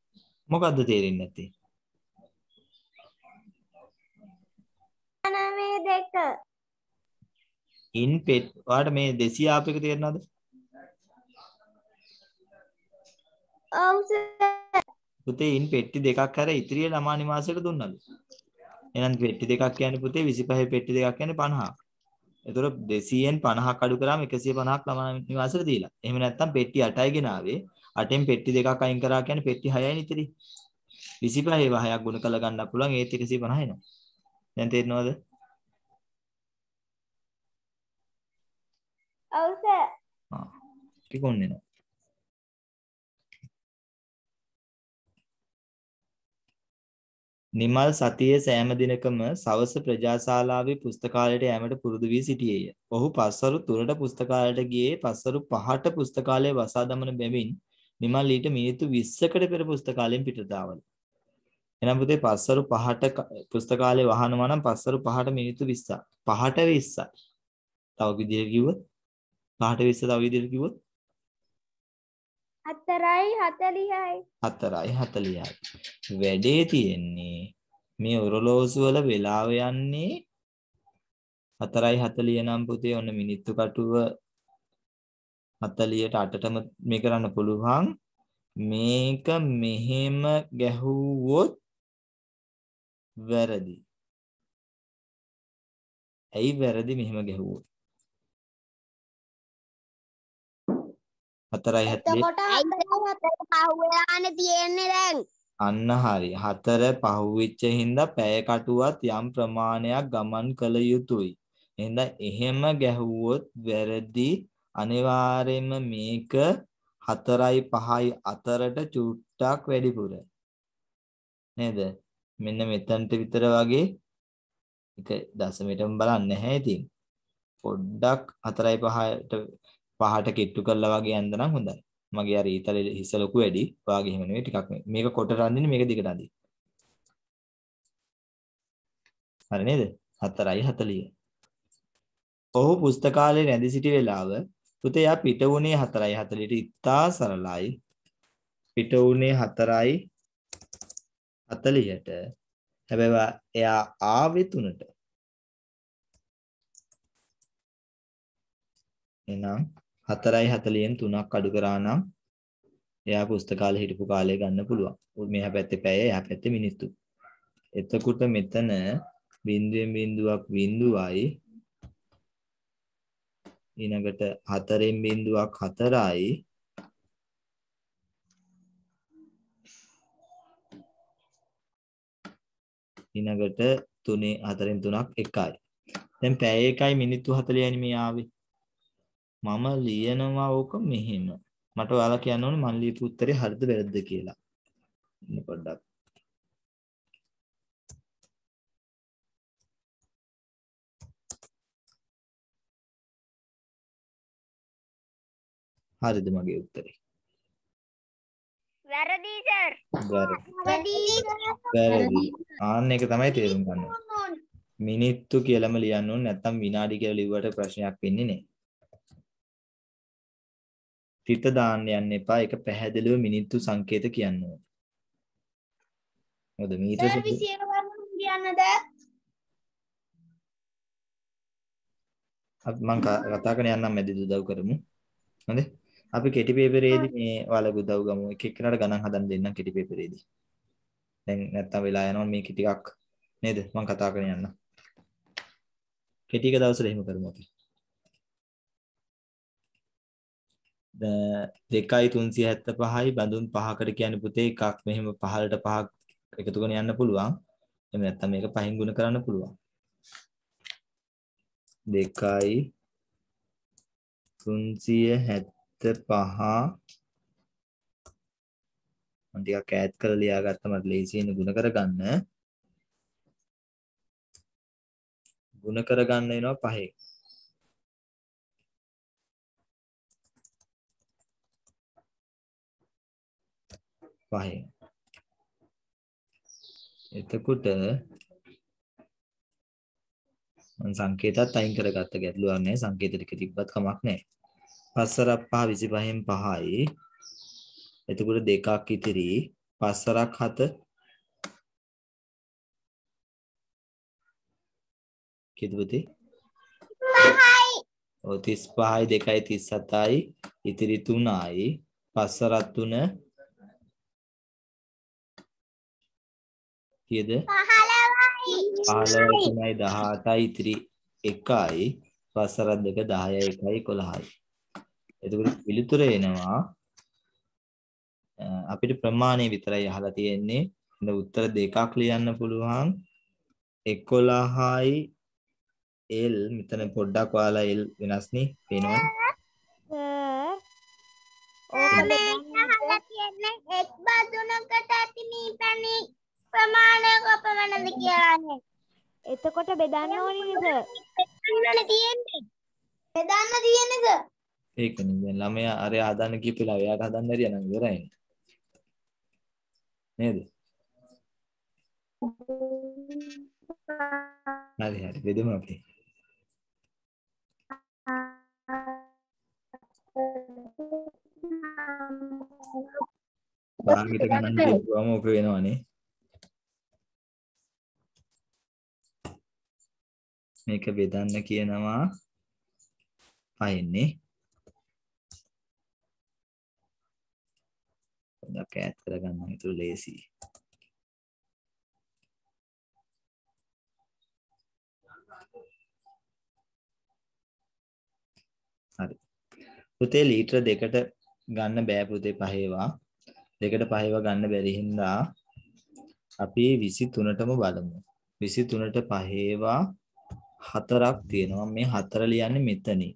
මොකද්ද තේරෙන්නේ නැත්තේ? මේ දෙක. ඉන් පෙට් ඔයාලට මේ 200 ආපු එක තේරෙනවද? ඔව්. පුතේ ඉන් පෙට්ටි දෙකක් අර ඉතිරිය ළමා නිවාසයට දුන්නලු. එහෙනම් පෙට්ටි දෙකක් කියන්නේ පුතේ 25 පෙට්ටි දෙකක් කියන්නේ 50ක්. එතකොට 200න් 50ක් අඩු කරාම 150ක් ළමා නිවාසයට දීලා. එහෙම නැත්නම් පෙට්ටි 8යි ගෙනාවේ. 8න් පෙට්ටි දෙකක් අයින් කරා කියන්නේ පෙට්ටි 6යි ඉතිරි. 25 6ක් ගුණ කළ ගන්නත් පුළුවන් ඒත් 150 එනවා. දැන් තේරෙනවද? ඔව් සර්. ආ. කිකොන්නේ නෝ. නිමල් සතියේ සෑම දිනකම සවස ප්‍රජාශාලාවේ පුස්තකාලයට යෑමට පුරුදු වී සිටියේය. ඔහු පස්වරු 3ට පුස්තකාලයට ගියේ පස්වරු 5ට පුස්තකාලය වසා දමන බැවින් නිමල් ඊට මිනිත්තු 20කට පෙර පුස්තකාලයෙන් පිටත ආවලු. එහෙනම් පුතේ පස්වරු 5ට ක- පුස්තකාලේ වහනවා නම් පස්වරු 5ට මිනිත්තු 20ක්. 5ට 20ක්. තව විදිහට කිව්වොත් 5ට 20 තව විදිහට කිව්වොත් හතරයි 40යි. 4යි 40යි. වැඩේ තියෙන්නේ මේ ඔරලෝසු වල වෙලාව යන්නේ 4යි 40 නම් පුතේ ඔන්න මිනිත්තු කටුව 40ට 8ටම මේ කරන්න පුළුවන්. මේක මෙහෙම ගැහුවොත් වැරදි. ඇයි වැරදි මෙහෙම ගැහුවොත්? 4යි 40 එතකොට හතරයි හතර පහුවෙලානේ තියෙන්නේ දැන්. අන්න හරි. හතර පහුවෙච්ච හින්දා පැය කටුවත් යම් ප්‍රමාණයක් ගමන් කළ යුතුයි. එහෙනම් එහෙම ගැහුවොත් වැරදි අනිවාර්යයෙන්ම මේක 4යි 5යි අතරට චුට්ටක් වැඩිපුර. නේද? මෙන්න මෙතනට විතර වගේ එක දශමයටම බලන්න නැහැ ඉතින්. පොඩ්ඩක් 4යි 5ට 5ට කිට්ටු කළා වගේ යන්දනම් හොඳයි. මගේ අර ඊතලේ හිස ලොකු වැඩි. වාගේ එහෙම නෙවෙයි ටිකක් මේ- මේක කොටට අඳින්නේ මේක දිගට අඳින්න. හරි නේද? 4යි 40. ඔහු පුස්තකාලේ රැඳී සිටි වෙලාව පුතේ යා පිට වුණේ 4යි 40ට ඉතා සරලයි. පිට වුණේ 4යි 40ට. හැබැයි වා- එයා ආවේ 3ට. එහෙනම් 4යි 40න් 3ක් අඩු කරා නම් එයා පුස්තකාලේ හිටපු කාලය ගන්න පුළුවන්. උ- මෙහා පැත්තේ පැය එහා පැත්තේ මිනිත්තු. එතකොට මෙතන බිඳුවෙන් බිඳුවක් බිඳුවයි ඊළඟට හතරෙන් බිඳුවක් හතරයි ඊළඟට තුනේ හතරෙන් තුනක් එකයි. දැන් පැය එකයි මිනිත්තු 40යි මේ ආවේ. මම ලියනවා ඕක මෙහෙම. මට ඔයාලා කියන්න ඕනේ මම ලියපු උත්තරේ හරිද වැරදිද කියලා. ඉන්න පොඩ්ඩක්. හරිද මගේ උත්තරේ? වැරදි සර්. වැරදි. ආන්න එක තමයි තේරුම් ගන්න. මිනිත්තු කියලාම ලියන්න ඕනේ නැත්නම් විනාඩි කියලා ලිව්වට ප්‍රශ්නයක් වෙන්නේ නැහැ. තිත දාන්න යන්න එපා. ඒක පැහැදිලිව මිනිත්තු සංකේත කියන්න ඕනේ. මොකද මීටර සර් 21 වර්ග කියන්නද? මම කතා කරන යන්නම් මැදි උදව් කරමු. හොඳේ. අපි කෙටි පේපරේදී මේ ඔයාලා උදව් ගමු. එක එක්කෙනාට ගණන් හදන්න දෙන්නම් කෙටි පේපරේදී. දැන් නැත්තම් වෙලා යනවා මේක ටිකක් නේද? මම කතා කරගෙන යන්න. කෙටි එක දවසට එහෙම කරමු අපි. 2375යි බඳුන් පහකට කියන්නේ පුතේ එකක් මෙහෙම පහලට පහක් එකතු කරගෙන යන්න පුළුවන්. එහෙම නැත්තම් මේක පහෙන් ගුණ කරන්න පුළුවන්. 2යි 370 පහ. මම ටිකක් ඈඩ් කරලා ලියාගත්තා. මට ලේසියෙන් ගුණ කරගන්න. ගුණ කරගන්න වෙනවා පහේ. පහේ. එතකොට මම සංකේතත් අයින් කරගත්ත ගැටලුවක් නැහැ. සංකේත ටික තිබ්බත් කමක් නැහැ. පස්සරක් පහ 25න් 5යි එතකොට දෙකක් ඉතිරි. පස්සරක් 7 කීයද පුතේ? ඔව් 35යි 2යි 37යි ඉතිරි 3යි පස්සරක් 3 කීයද? 15යි 15යි 17යි ඉතිරි 1යි පස්සරක් දෙක 10යි 1යි 11යි. එතකොට පිළිතුර එනවා අපිට ප්‍රමාණය විතරයි අහලා තියෙන්නේ. ඉතින් උත්තර දෙකක් ලියන්න පුළුවන්. 11යි L මෙතන පොඩ්ඩක් ඔයාලා L වෙනස් නේ පේනවද? අහලා තියෙන්නේ එක් බදුනකට ඇති මීපැණි ප්‍රමාණය කොපමණද කියලානේ. එතකොට බෙදන්න ඕනේ නේද? බෙදන්න තියෙන්නේ. බෙදන්න තියෙනද? ඒකනේ දැන් ළමයා අර හදන්න කියපිලා එයාට හදන්න හරිය නම් ඉවරයි. නේද? හරි හරි බෙදමු අපි. භාගයට ගණන් දීපුවම ඔක වෙනවනේ. මේක බෙදන්න කියනවා පයින්නේ. පොඩ්ඩක් ඈඩ් කරගන්න හිතුව ලේසි. හරි. පුතේ ලීටර දෙකට ගන්න බෑ පුතේ පහේවා. දෙකට පහේවා ගන්න බැරි හින්දා අපි 23ටම බලමු. 23ට පහේවා හතරක් තියෙනවා. මේ හතර ලියන්නේ මෙතනින්.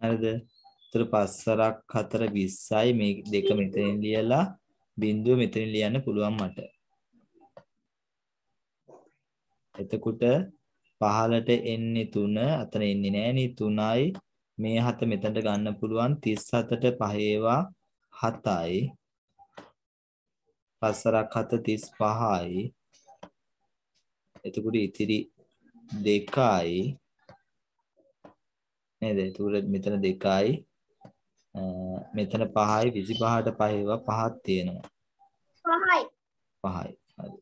හරිද? ඒතර පස්සරක් හතර 20යි මේ දෙක මෙතනින් ලියලා බිඳුව මෙතනින් ලියන්න පුළුවන් මට. එතකොට පහලට එන්නේ 3 අතන එන්නේ නෑනේ 3යි මේ හත මෙතනට ගන්න පුළුවන්. 37ට පහේවා 7යි පස්සරක් හත 35යි එතකොට ඉතිරි දෙකයි. නේද? එතකොට මෙතන දෙකයි. අ, මෙතන පහයි 25ට පහේවා පහක් තියෙනවා. පහයි. පහයි. හරි.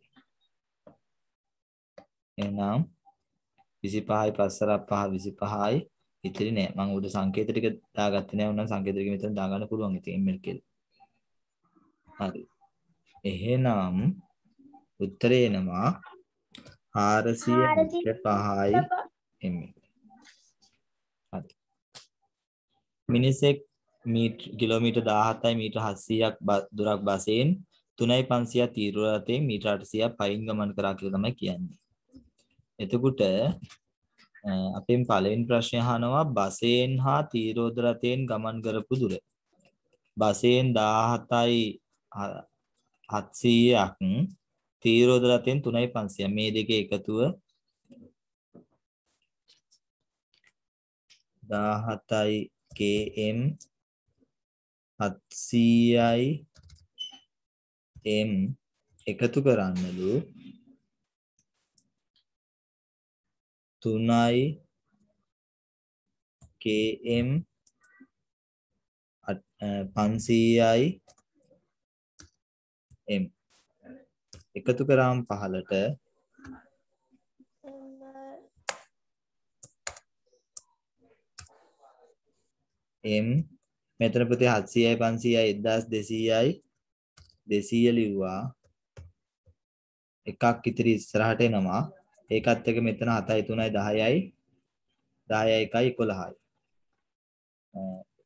එහෙනම් 25යි පස්සරක් පහ 25යි ඉතිරි නෑ. මම උඩ සංකේත ටික දාගත්තේ නෑ. උනම් සංකේත ටික මෙතන දාගන්න පුළුවන් ඉතින් ml කියලා හරි. එහෙනම් උත්තරේ එනවා 405යි ml හරි. මිනිසෙක් කිලෝමීටර් 17යි මීටර් 700ක් බ- දුරක් බසයෙන් 3.500ක් තීරුව රථයෙන් මීටර් 800ක් පයින් ගමන් කරා කියලා තමයි කියන්නේ. එතකොට අ, අපෙන් පළවෙනි ප්‍රශ්නය අහනවා බසයෙන් හා තීරෝද රථයෙන් ගමන් කරපු දුර. බසයෙන් 17යි හ- 700ක් තීරෝද රථයෙන් 3.500 මේ දෙකේ එකතුව 17යි km 700යි m එකතු කරන්නලු. 3යි km අට- අ, 500යි m එකතු කරාම පහලට. m මෙතන පුතේ 700යි 500යි 1200යි 200 ලිව්වා. එකක් ඉතිරි ඉස්සරහට එනවා. ඒකත් එක මෙතන 7යි 3යි 10යි 10යි 1යි 11යි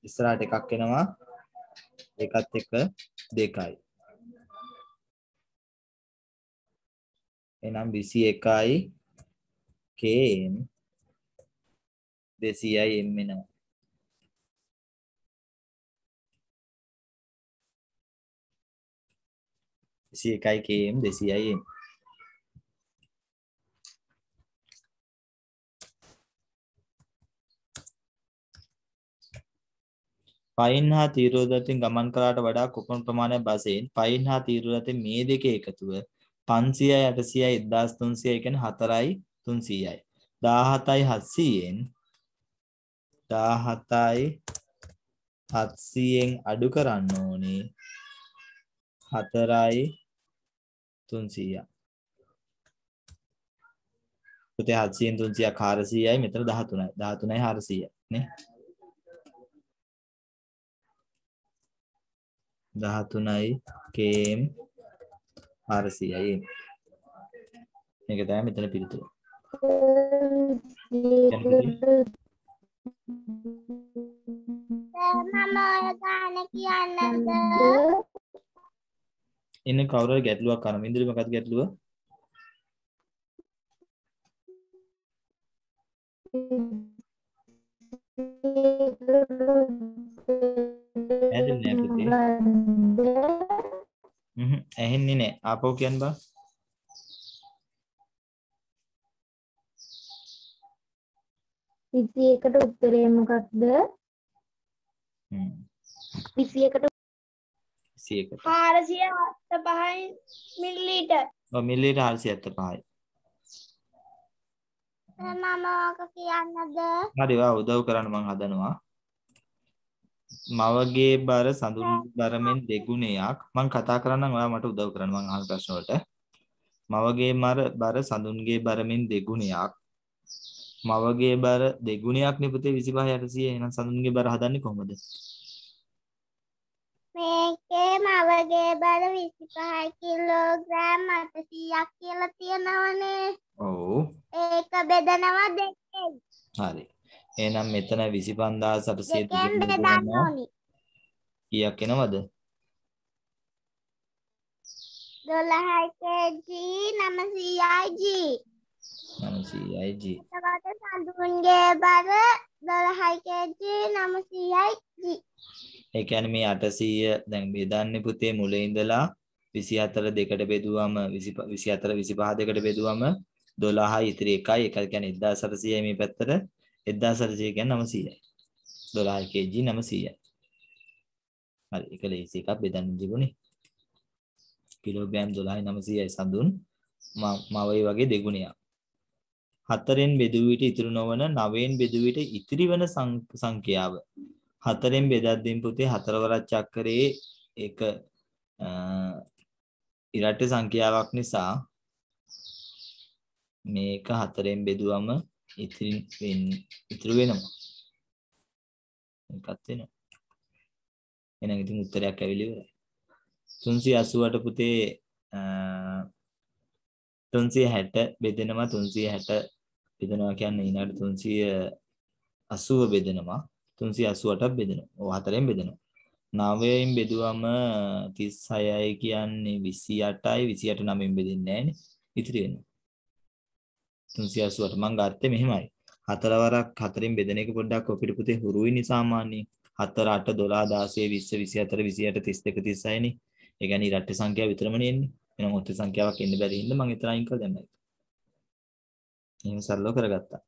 ඉස්සරහට එකක් එනවා. ඒකත් එක දෙකයි. එනම් 21යි km 200යි m එනවා. විසි එකයි km දෙසියයි. m පයින් හා තීරෝධතින් ගමන් කළාට වඩා කුපන් ප්‍රමාණය බසයෙන් පයින් හා තීරෝධතින් මේ දෙක එකතුව 500යි 800යි 1300යි කියන්නේ 4යි 300යි 17යි 700න් 17යි 700න් අඩු කරන්න ඕනේ. 4යි 300යි පුතේ 700න් 300ක් 400යි මෙතන 13යි 13යි 400යි නේ 13යි km 400යි මේක තමයි මෙතන පිළිතුර. මම ඔය ගාන කියන්නද? ඉන්න කවුරු ගැටලුවක් අරන් ඉන්ද්‍රි මොකක්ද ගැටලුව? ඇහෙන්නේ නැහැ ඇහෙන්නේ නැහැ. ආපහු කියන්න බා. විසි එකට උත්තරේ මොකක්ද විසි එකට 100කට. 475 මිලිලීටර්. ඔව් මිලිලීටර් 475යි. මම ඕක කියන්නද? හරි වා උදව් කරන්න මං හදනවා. මවගේ බර සඳුන් බරමෙන් දෙගුණයක් මං කතා කරන්නම් ඔයා මට උදව් කරන්න මං අහන ප්‍රශ්න වලට. මවගේ මර බර සඳුන්ගේ බරමෙන් දෙගුණයක් මවගේ බර දෙගුණයක් නේ පුතේ 25800 එහෙනම් සඳුන්ගේ බර හදන්නේ කොහොමද? මේකේ මවගේ බර 25 කිලෝග්‍රෑම් 800ක් කියලා තියෙනවනේ. ඔව් ඒක බෙදනවා දෙකෙන්. හරි. එහෙනම් මෙතන 25800 දෙකෙන් බෙදන්න ඕනි. කීයක් එනවද? 12 kg 900යි g. 900යි G. එතකොට සඳුන්ගේ බර 12 kg 900යි g. ඒ කියන්නේ මේ 800 දැන් බෙදන්නේ පුතේ මුලින් ඉඳලා 24 දෙකට බෙදුවම 24 25 දෙකට බෙදුවම 12 ඉතිරි එකයි. ඒක කියන්නේ 1800යි මේ පැත්තට. 1800 කියන්නේ 900යි 12 kg 900යි හරි ඒක ලේසි එකක් බෙදන්න තිබුණේ. කිලෝග්‍රෑම් 12යි 900යි සඳුන්. මවයි වගේ දෙගුණයක් හතරෙන් බෙදුව විට ඉතුරු නොවන නවයෙන් බෙදුව විට ඉතිරි වන සංඛ්‍යාව. හතරෙන් බෙදද්දීන් පුතේ හතරවරක් චක්‍රයේ ඒක ඉරට්ට සංඛ්‍යාවක් නිසා මේක හතරෙන් බෙදුවම ඉතිරි ඉතුරු වෙනවා. එකත් වෙනවා. එහෙනම් ඉතින් උත්තරයක් ඇවිල්ලා ඉවරයි. 380ට පුතේ 360 බෙදෙනවා. 360 බෙදනවා කියන්නේ ඊළඟට 380 බෙදෙනවා 388ක් බෙදෙනවා. ඔය හතරෙන් බෙදෙනවා. 9න් බෙදුවම 36යි කියන්නේ 28යි 28 9න් බෙදෙන්නේ නැහනේ. ඉතිරි වෙනවා. 388 මම ගත්තේ මෙහෙමයි. හතරවරක් හතරෙන් බෙදෙන එක පොඩ්ඩක් අපිට පුතේ හුරුයිනේ සාමාන්‍යයෙන්. 4 8 12 16 20 24 28 32 36 නේ. ඒ කියන්නේ ඉරට්ට සංඛ්‍යාව විතරමනේ එන්නේ. එහෙනම් ඔත්තු සංඛ්‍යාවක් එන්න බැරි හින්දා මම එතන අයින් කරලා දැම්මා. එහෙම සරලව කරගත්තා.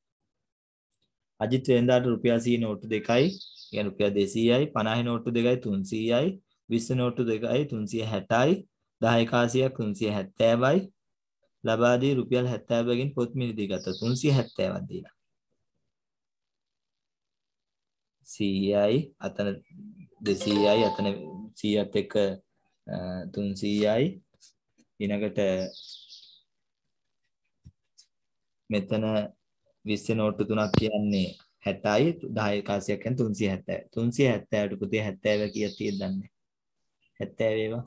අජිත් වෙනදාට රුපියල් 100 නෝට්ටු දෙකයි කියන්නේ රුපියල් 200යි 50 නෝට්ටු දෙකයි 300යි 20 නෝට්ටු දෙකයි 360යි 10 කාසියක් 370යි ලබා දී රුපියල් 70 බැගින් පොත් මිලදී ගත්තා. 370ක් දීලා. 100යි අතන 200යි අතන 100ත් එක්ක 300යි ඊනකට මෙතන 20 නෝට්ටු තුනක් කියන්නේ 60යි 10 කාසියක් කියන්නේ 370. 370ට පුතේ 70 කීයක් තියෙද දන්නේ? 70 ඒවා.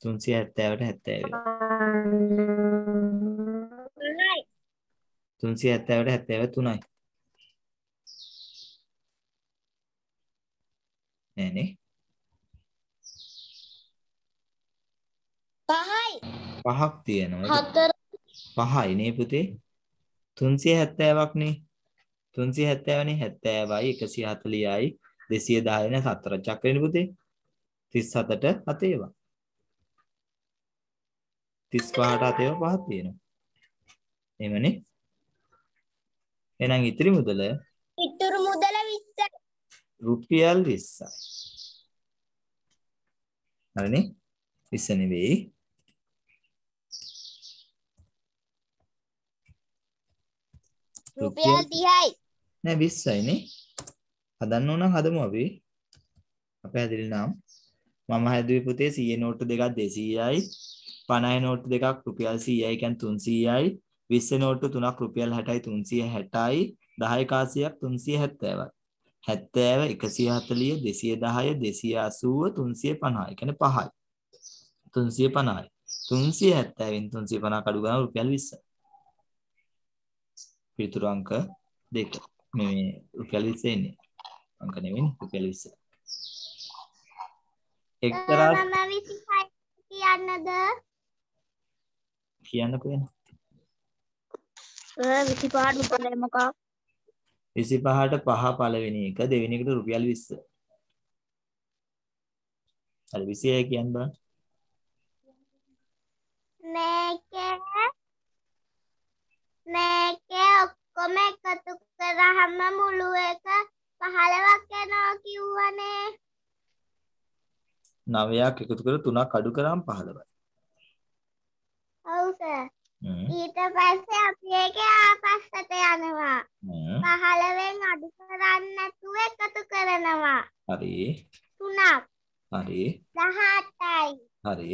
තුන්සිය හැත්තෑවට හැත්තෑව තුනයි. තුන්සිය හැත්තෑවට හැත්තෑව තුනයි නෑනේ පහයි. පහක් තියෙනවා හතර. පහයි නේ පුතේ තුන්සිය හැත්තෑවක්නේ තුන්සිය හැත්තෑවනේ හැත්තෑවයි එකසිය හතලියයි දෙසිය දායන සත්තර චක්‍රන පුතේ තිස් හතට අතේවා තිස් පහට අතේව පහත් තියෙනවා එමනේ එනම් ඉතිරි මුදල ඉතුරු මුදල 20යි. රුපියල් 20යි. හරිනේ? 20 නෙවෙයි. රුපියල් 30යි. නෑ 20යි නේ. හදන්න ඕන හදමු අපි. අපේ හැදිරි නම් මම හැදුවේ පුතේ 100 නෝට්ටු දෙකක් 200යි 50 නෝට්ටු දෙකක් රුපියල් 100යි කියන්නේ 300යි 20 නෝට්ටු තුනක් රුපියල් 60යි 360යි 10 කාසියක් 370යි 70 140 210 280 350 ඒ කියන්නේ 5යි 350යි 370න් 350 කඩු ගන්න රුපියල් 20යි පිටුරු අංක දෙක. මේ රුපියල් 20 එන්නේ. අංක නෙවෙයි රුපියල් 20 එක්තරා මම 26 කියන්නද? කියන්නකෝ එන 25 රුපියල් මොකක්? 25ට පහ පළවෙනි එක දෙවෙනි එකට රුපියල් 20 හරි 26 කියන්න බෑ මේකේ මේකේ ඔක්කොම එකතු කරාම මුළු එක 15ක් එනවා කිව්වනේ. නවයක් එකතු කර තුනක් අඩු කරාම 15යි ඔව් සර්. ඊට පස්සේ අපි ඒකේ ආපස්සට යනවා. හ්ම් 15න් අඩු කරන්නේ නැතුව එකතු කරනවා. හරි 3ක් හරි 18යි. හරි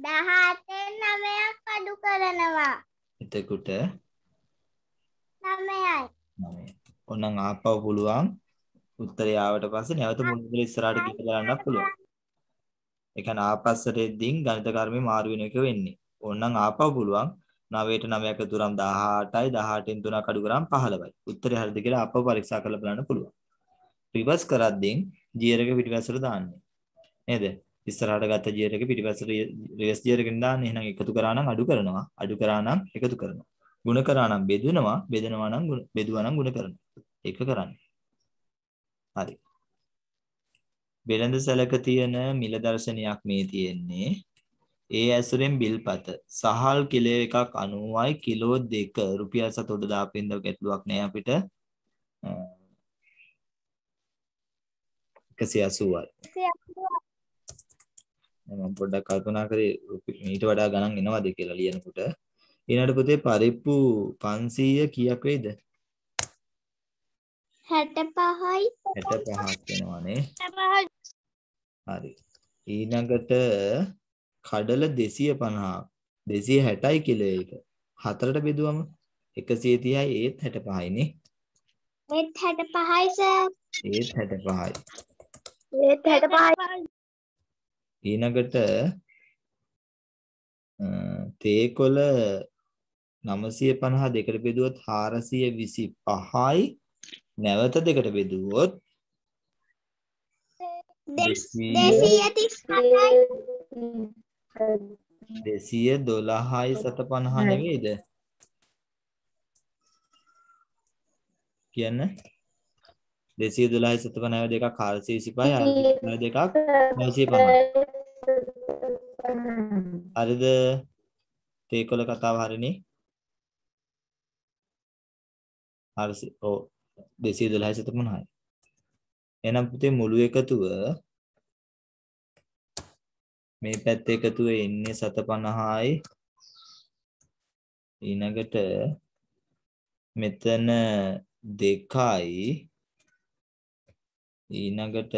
18න් 9ක් අඩු කරනවා. එතකොට 9යි. නවය. ඕනනම් ආපහු පුළුවන් උත්තරය ආවට පස්සේ නැවත මුල් මුදල ඉස්සරහට ගිහින් බලන්නත් පුළුවන්. ඒ කියන්නේ ආපස්සට එද්දීන් ගණිත කර්මේ මාරු වෙන එක වෙන්නේ. ඕනනම් ආපහු පුළුවන් 9ට 9ක් එකතු කරාම 18යි 18න් 3ක් අඩු කරාම 15යි. උත්තරය හරිද කියලා ආපහු පරීක්ෂා කරලා බලන්න පුළුවන්. රිවර්ස් කරද්දී ජීර් එක පිටිපස්සට දාන්නේ. නේද? ඉස්සරහට ගත්ත ගියර් එක පිටිපස්සට රිවර්ස් ගියර් එකෙන් දාන්න. එහෙනම් එකතු කරා නම් අඩු කරනවා. අඩු කරා නම් එකතු කරනවා. ගුණ කරා නම් බෙදනවා. බෙදනවා නම් බෙදුවා නම් ගුණ කරනවා. ඒක කරන්නේ. හරි. බෙලඳ සැලක තියෙන මිල දර්ශනයක් මේ තියෙන්නේ. ඒ ඇසුරෙන් බිල්පත. සහල් කිලෝ එකක් 90යි කිලෝ 2 රුපියල් 7 උඩ දාපින්ද ගැටලුවක් නෑ අපිට. 180යි මම පොඩ්ඩක් කල්පනා කරේ මීට වඩා ගණන් එනවද කියලා ලියනකොට. ඊළඟට පුතේ පරිප්පු 500 කීයක් වෙයිද? 65යි. 65ක් වෙනවානේ. 65යි. හරි. ඊළඟට කඩල 250 260යි කිලෝ එක. හතරට බෙදුවම 130යි ඒත් 65යි නේ. ඒත් 65යි සර්. ඒත් 65යි. ඒත් 65යි. ඊළඟට තේකොළ 950 දෙකට බෙදුවොත් 425යි නැවත දෙකට බෙදුවොත් 237යි. 212යි 750 නෙවෙයිද? කියන්න 212යි 750 දෙකක් 425යි අර දෙකක් 950 හරිද? තේකොළ කතාව හරිනේ. හරි ඔව්. 212යි 750යි එහෙනම් පුතේ මුළු එකතුව මේ පැත්ත එකතුව එන්නේ 750යි ඊළඟට මෙතන දෙකයි ඊළඟට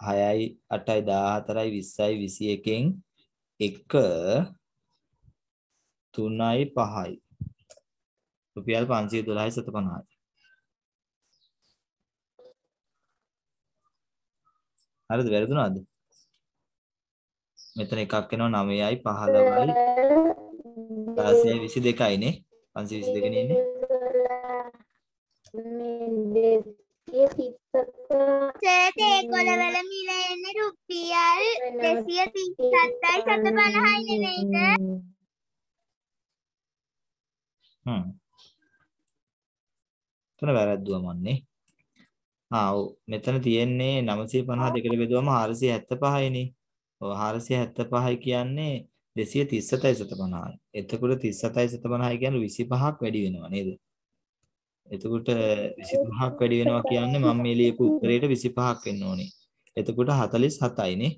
6යි 8යි 14යි 20යි 21න් 1 3යි 5යි රුපියල් 512යි 750යි හරිද? වැරදුනාද? මෙතන එකක් එනවා 9යි 15යි 422යි නේ? 522 නේ ඉන්නේ. මේ දෙසිය තිස්සක සර් තේකොළ වල මිල එන්නේ රුපියල් 237යි 750යි නෙමෙයිද? හ්ම්. එතන වැරද්දුවා මන්නේ. ආ ඔව් මෙතන තියෙන්නේ 952ට බෙදුවම 475යිනේ. ඔව් 475යි කියන්නේ 237යි 750යි. එතකොට 37යි 750යි කියන්නේ 25ක් වැඩි වෙනවා නේද? එතකොට 25ක් වැඩි වෙනවා කියන්නේ මම මේ ලියපු උත්තරේට 25ක් වෙන්න ඕනේ. එතකොට 47යි නේ.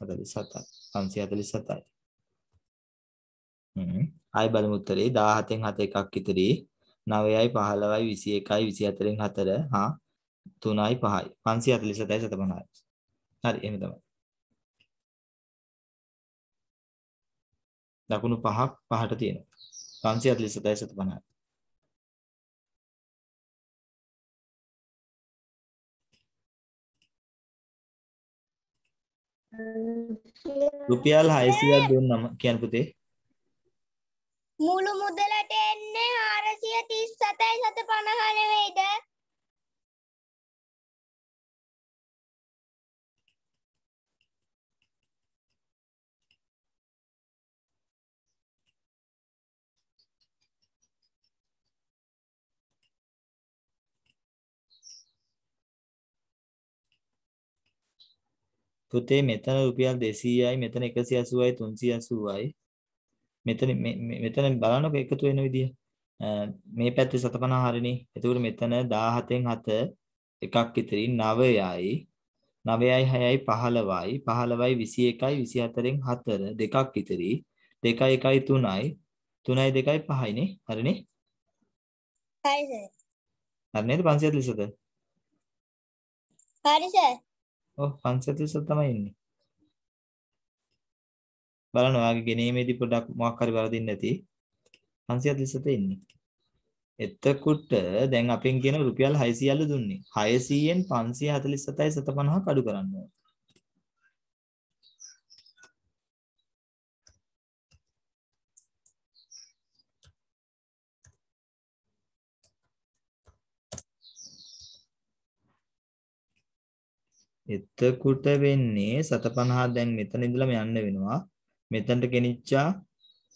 47යි. 547යි. හ්ම්. ආයි බලමු උත්තරේ 17න් 7 එකක් ඉතිරි. 9යි 15යි 21යි 24න් 4 හා 3යි 5යි 547යි 750යි. හරි එහෙම තමයි. දකුණු පහක් පහට තියෙනවා. 547යි 750යි. රුපියල් 600ක් දුන්නම කියන්න පුතේ මුළු මුදලට එන්නේ 437යි 750 නෙවෙයිද? පුතේ මෙතන රුපියල් 200යි මෙතන 180යි 380යි මෙතන මෙතන බලන්නකො එකතු වෙන විදිය මේ පැත්තේ 750 හරිනේ. එතකොට මෙතන 17න් 7 එකක් ඉතිරි 9යි 9යි 6යි 15යි 15යි 21යි 24න් 4 දෙකක් ඉතිරි 2යි 1යි 3යි 3යි 2යි 5යි නේ හරිනේ? හරි සර්. හරි නේද? 537 හරි සර්. ඔව් 537 තමයි ඉන්නේ. බලන්න ඔයාගේ ගෙනීමේදී පොඩ්ඩක් මොකක් හරි වරදින්න නැති 537 ඉන්නේ එතකොට දැන් අපෙන් කියන රුපියල් 600ල්ල දුන්නේ. 600න් 547යි 750ක් අඩු කරන්න ඕන. එතකොට වෙන්නේ 750 දැන් මෙතන ඉඳලම යන්න වෙනවා. මෙතනට ගෙනිච්චා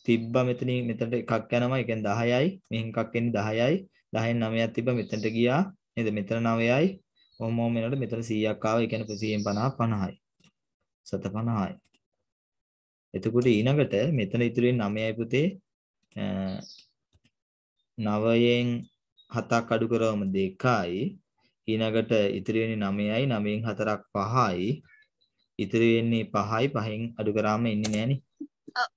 තිබ්බා මෙතනින් මෙතනට එකක් යනවා. ඒ කියන්නේ 10යි මෙහෙන් එකක් එන්නේ 10යි 10න් 9ක් තිබ්බා මෙතනට ගියා. නේද? මෙතන 9යි ඔහොම ඔහොම එනකොට මෙතන 100ක් ආවා. ඒ කියන්නේ 150 50යි 750යි එතකොට ඊළඟට මෙතන ඉතුරු වෙන්නේ 9යි පුතේ අ, 9යෙන් 7ක් අඩු කරවම 2යි ඊළඟට ඉතිරි වෙන්නේ 9යි 9න් 4ක් 5යි ඉතිරි වෙන්නේ 5යි 5න් අඩු කරාම ඉන්නේ නෑනේ. ඔව්.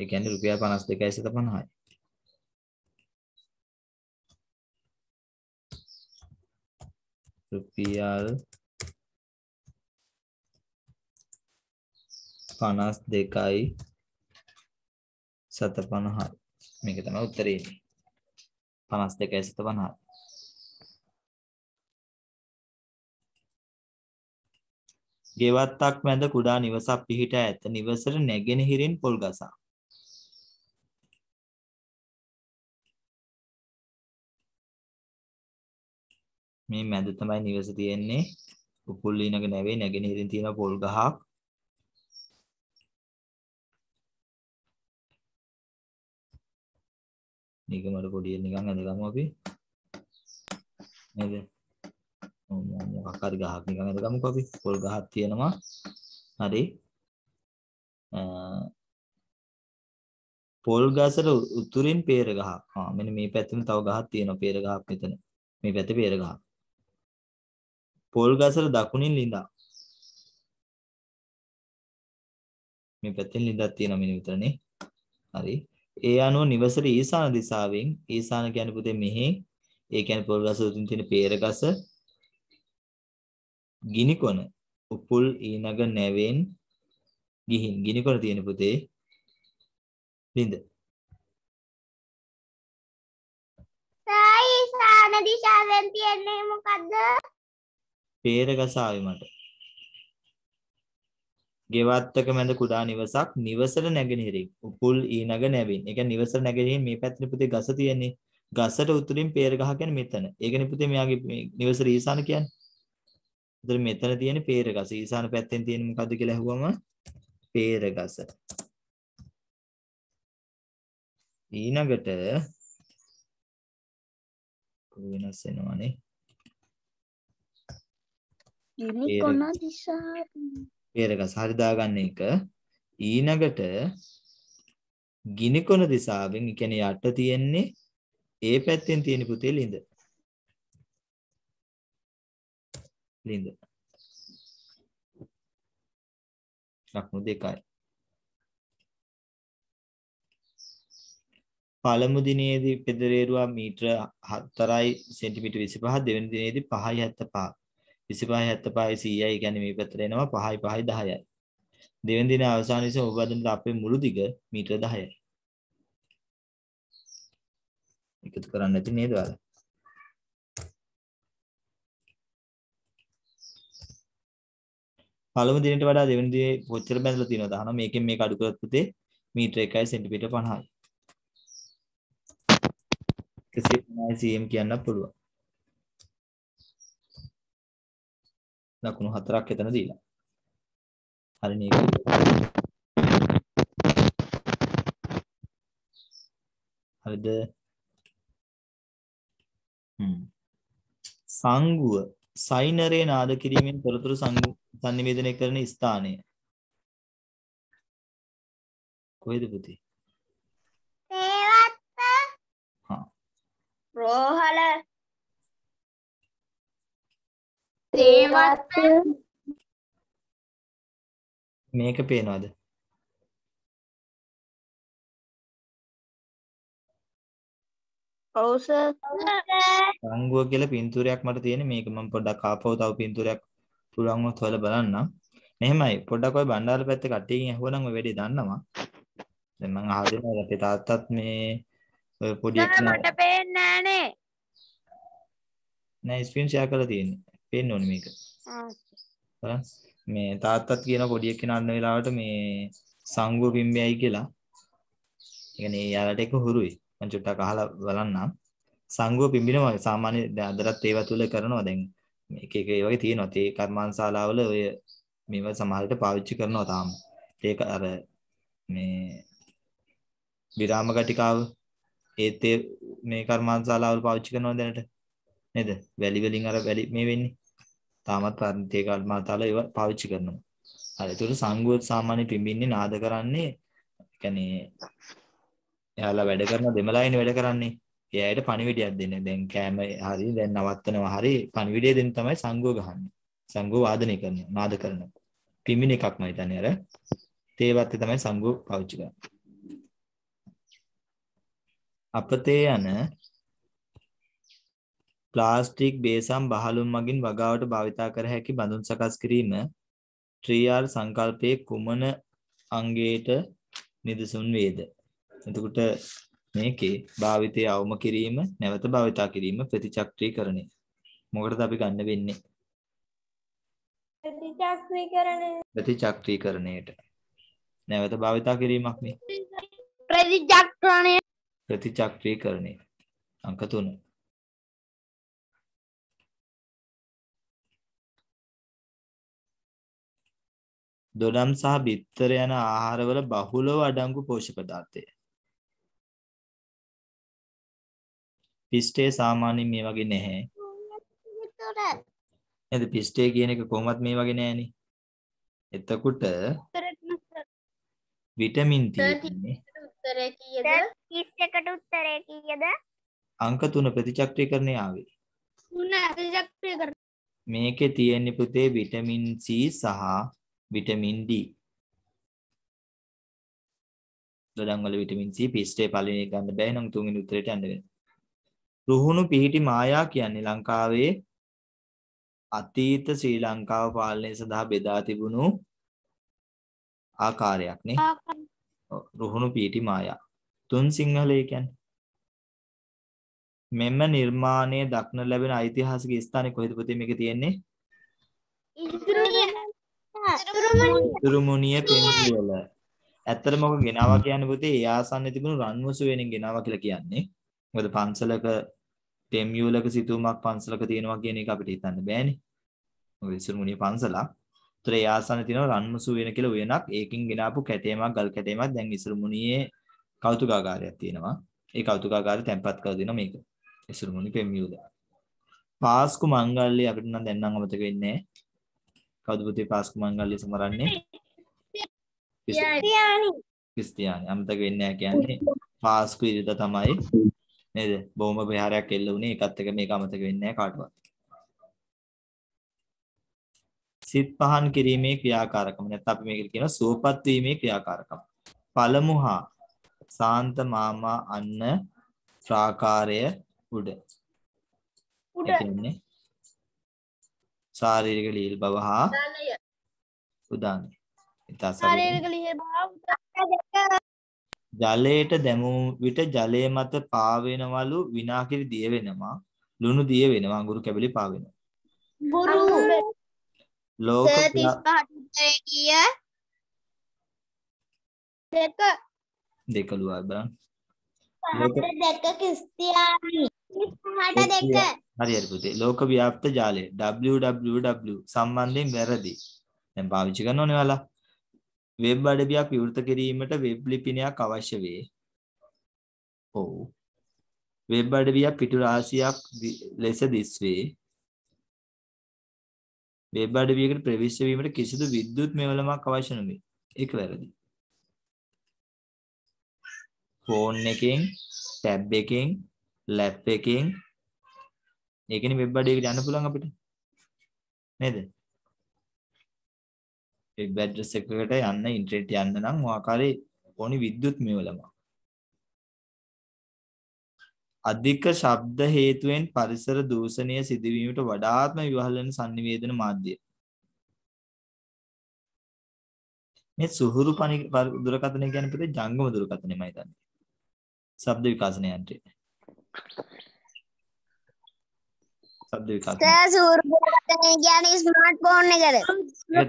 ඒ කියන්නේ රුපියල් 52.50යි රුපියල් 52යි 750යි මේක තමයි උත්තරේ. 52.50යි ගෙවත්තක් මැද කුඩා නිවසක් පිහිටා ඇත. නිවසට නැගෙනහිරින් පොල් ගසා. මේ මැද තමයි නිවස තියෙන්නේ. උපුල් ඊනක නැවේ නැගෙනහිරින් තියෙන පොල් ගහක්. නිකමඩ පොඩිය නිකන් ඇඳගමු අපි. නේද? මොකක් හරි ගහක් නිකන් ඇඳගමුකෝ අපි. පොල් ගහක් තියෙනවා. හරි. අ, පොල් ගසට උ- උතුරින් peer ගහක්. ආ මෙන්න මේ පැත්තෙම තව ගහක් තියෙනවා peer ගහක් මෙතන. මේ පැත්තේ peer ගහක්. පොල් ගසට දකුණින් ලිඳක්. මේ පැත්තෙන් ලිඳක් තියෙනවා මෙන්න විතරනේ. හරි. ඒ අනුව නිවසට ඊසාන දිශාවෙන් ඊසාන කියන්නේ පුතේ මෙහි ඒ කියන්නේ පොල් ගස උතුරින් තියෙන peer ගස ගිනිකොන උපුල් ඊනග නැවෙන් ගිහින් ගිනිකොන තියෙන පුතේ ලින්ද සයි සාන දිශාවෙන් තියෙන්නේ මොකද්ද? පේරගසාවේ මට. ගෙවත්තක මැද කුඩා නිවසක් නිවසට නැගෙනහිරින්. උපුල් ඊනග නැවෙන්. ඒ කියන්නේ නිවසට නැගෙනහිරින් මේ පැත්තේ පුතේ ගස තියෙන්නේ. ගසට උතුරින් පේර ගහ කියන්නේ මෙතන. ඒකනේ පුතේ මෙයාගේ නිවසට ඊසාන කියන්නේ උතර මෙතන තියෙන පේර ගස. ඊසාන පැත්තෙන් තියෙන මොකද්ද කියලා අහුවම පේර ගස. ඊනගට වෙනස් වෙනවානේ? ගිනිකොන දිශාව. පේරගස හරි දාගන්න එක. ඊනගට ගිනිකොන දිසාවෙන් ඒ කියන්නේ යට තියෙන්නේ ඒ පැත්තෙන් තියෙන පුතේ ලිඳ ලිඳ ලක්ෂණ දෙකයි. පළමු දිනේදී පෙදරේරුවා මීටර 4යි සෙන්ටිමීටර් 25 දෙවෙනි දිනේදී 5යි 75 25යි 75යි 100යි කියන්නේ මේ පැත්තට එනවා. 5යි 5යි 10යි දෙවෙනි දින අවසාන විසින් ඔබ බඳින අපේ මුළු දිග මීටර 10යි එකතු කරන්න නැති නේද ඔයාලා? පළමු දිනට වඩා දෙවෙනි දිනේ කොච්චර බැඳලා තියෙනවද? අහනවා මේකෙන් මේක අඩු කරත් පුතේ මීටර 1යි සෙන්ටිමීටර 50යි 150 cm කියන්න පුළුවන්. ලකුණු හතරක් එතන දීලා. හරි නේද? හරිද? හ්ම්. සංගුව. සයිනරේ නාද කිරීමෙන් තොරතුරු සංනිවේදනය කරන ස්ථානය කොහෙද පුතේ තේවත්ත. හා. රෝහල. තේවත්ත මේක පේනවද ඔව් සර්. සංගුව කියලා පින්තූරයක් මට තියෙන. මේක මම පොඩ්ඩක් ආපහු තව පින්තූරයක් පුළුවන් වුණොත් හොයලා බලන්නම්. මෙහෙමයි. පොඩ්ඩක් ඔය බණ්ඩාර පැත්තේ කට්ටියකින් අහුවනම් ඔය වැඩේ දන්නවා. දැන් මම අහලා දෙනවා අපේ තාත්තත් මේ ඔය පොඩි එක්කෙනා මට පේන්නේ නෑනේ. නෑ. ස්ක්‍රීන් ෂෙයා කරලා තියෙන්නේ. පේන්න ඕනේ මේක. බලන්න. මේ තාත්තත් කියන පොඩි එක්කෙනා අන්න වෙලාවට මේ සංගුව පිම්බයයි කියලා. ඒ කියන්නේ යාලට එක හුරුයි මම චුට්ටක් අහලා බලන්නම් සංගුව පිම්බිනවා සාමාන්‍ය දැන් අදටත් ඒවා තුල කරනවා දැන් එක එක ඒ වගේ තියෙනවා තේ කර්මාන්තශාලාවල ඔය මේව සමහර විට පාවිච්චි කරනවා තාම ඒක අර මේ විරාම ගටිකාව ඒත් ඒ මේ කර්මාන්තශාලාවල පාවිච්චි කරනවා දැනට නේද වැලි වලින් අර වැලි මේ වෙන්නේ තාමත් තේ කර්මාන්තශාලා ඒවා පාවිච්චි කරනවා හරි ඒතකොට සංගුව සාමාන්‍ය පිම්බින්නේ නාද කරන්නේ يعني එයාලා වැඩ කරන දෙමළයිනේ වැඩ කරන්නේ එයාට පණිවිඩයක් දෙන්නේ. දැන් කෑම හරි දැන් නවත්තනවා හරි පණිවිඩය දෙන්න තමයි සංගෝ ගහන්නේ. සංගෝ වාදනය කරනවා, නාද කරනවා. පිමින එකක්ම හිතන්නේ අර තේවත්තේ තමයි සංගෝ පාවිච්චි කරන්නේ. අපතේ යන ප්ලාස්ටික් බේසම් බහලුම් මගින් වගාවට භාවිතා කර හැකි බඳුන් සකස් කිරීම 3R සංකල්පයේ කුමන අංගයට නිදසුන් වේද? එතකොට මේකේ භාවිතය අවම කිරීම නැවත භාවිතා කිරීම ප්‍රතිචක්‍රීකරණය මොකටද අපි ගන්න වෙන්නේ? ප්‍රතිචක්‍රීකරණය. ප්‍රතිචක්‍රීකරණයට. නැවත භාවිතා කිරීමක් නේ ප්‍රතිචක්‍රණය. ප්‍රතිචක්‍රීකරණය. අංක 3 දොඩම් සහ බිත්තර යන ආහාරවල බහුලව අඩංගු පෝෂක පදාර්ථය පිස්ටේ සාමාන්‍යයෙන් මේ වගේ නැහැ. නේද? පිස්ටේ කියන එක කොහොමත් මේ වගේ නෑනේ. එතකොට විටමින් තියෙන්නේ උත්තරේ කීයද? 31ට උත්තරේ කීයද? අංක 3 ප්‍රතිචක්‍රීකරණය ආවේ. තුන ප්‍රතිචක්‍රීකරණය. මේකේ තියෙන්නේ පුතේ විටමින් C සහ විටමින් D. දොඩම් වල විටමින් C පිස්ටේ පළවෙනි එක ගන්න බෑ නම් තුන්වෙනි උත්තරේට යන්න වෙනවා. රුහුණු පිහිටි මායා කියන්නේ ලංකාවේ අතීත ශ්‍රී ලංකාව පාලනය සඳහා බෙදා තිබුණු ආකාරයක් නේ. රුහුණු පීටි මායා. තුන් සිංහලය කියන්නේ. මෙම නිර්මාණය දක්න ලැබෙන ඓතිහාසික ස්ථානේ කොහෙද පුතේ මේක තියෙන්නේ? ඉතුරුමුණිය පෙම්විවල. ඇත්තටම ඔක ගෙනාවා කියන්නේ පුතේ ඒ ආසන්නයේ තිබුණු රන්වසු වෙනින් ගෙනාවා කියලා කියන්නේ. මොකද පන්සලක පෙම්විවලක සිතුවමක් පන්සලක තියෙනවා කියන එක අපිට හිතන්න බෑනේ. මොකද ඉතුරුමුණිය පන්සලක්. ඒතර ඒ ආසන්නයේ තියෙනවා රන්වසු වෙන කියලා උයනක්. ඒකින් ගෙනාපු කැටේමක් ගල් කැටේමක් දැන් ඉතුරුමුණියේ කෞතුකාගාරයක් තියෙනවා. ඒ කෞතුකාගාරය තැන්පත් කර දෙනවා මේක. ඉතුරුමුණි පෙම්විවල. පාස්කු මංගල්‍ය අපිට නම් දැන් නම් අමතක වෙන්නේ නැහැ. කවුද පුතේ පාස්කු මංගල්‍ය සමරන්නේ? ක්‍රිස්තියානි අමතක වෙන්නේ නැහැ කියන්නේ පාස්කු ඉරිදා තමයි නේද? බොහොම විහාරයක් එල්ල වුණේ ඒකත් එක මේක අමතක වෙන්නේ නැහැ කාටවත්. සිත් පහන් කිරීමේ ක්‍රියාකාරකම නැත්නම් අපි මේකට කියනවා සුවපත් වීමේ ක්‍රියාකාරකම. පළමු හා සාන්ත මාමා අන්න ප්‍රාකාරය උඩ. උඩ කියන්නේ ශාරීරික ලීල් බව හා උදානය. ඉතා ජලයට දැමූ විට ජලය මත පාවෙනවලු විනාකිරි දිය වෙනවා ලුණු දිය වෙනවා අඟුරු කැබලි පාවෙනවා. ලෝක දෙකලුවා බලන්න. ලෝක දෙක ක්‍රිස්තියානි. හට දෙක. හරි හරි පුතේ. ලෝක ව්‍යාප්ත ජාලය. Www සම්බන්ධයෙන් වැරදි. දැන් පාවිච්චි කරන්න ඕනේ ඔයාලා වෙබ් අඩවියක් විවෘත කිරීමට වෙබ් ලිපිනයක් අවශ්‍ය වේ. ඔව්. වෙබ් අඩවියක් පිටු රාශියක් දි- ලෙස දිස්වේ. වෙබ් අඩවියකට ප්‍රවේශ වීමට කිසිදු විද්‍යුත් මෙවලමක් අවශ්‍ය නොවේ. ඒක වැරදි. ෆෝන් එකෙන්, ටැබ් එකෙන්, ලැප් එකෙන් ඒකනේ වෙබ් අඩවියකට යන්න පුළුවන් අපිට. නේද? වෙබ් ඇඩ්‍රස් එකකට යන්න ඉන්ටර්නෙට් යන්න නම් මොකාකාරී ඕනි විද්‍යුත් මෙවලම. අධික ශබ්ද හේතුවෙන් පරිසර දූෂණය සිදුවීමට වඩාත්ම විවහල් වෙන sannivedana මාධ්‍ය. මේ සුහුරු පනි පර- දුරකථනය කියන්නේ පුතේ ජංගම දුරකථනයමයි හිතන්නේ. ශබ්ද විකාශන යන්ත්‍රය. ශබ්ද විකාශන. සර් සූර්යපතනේ කියන්නේ ස්මාර්ට් ෆෝන් එකද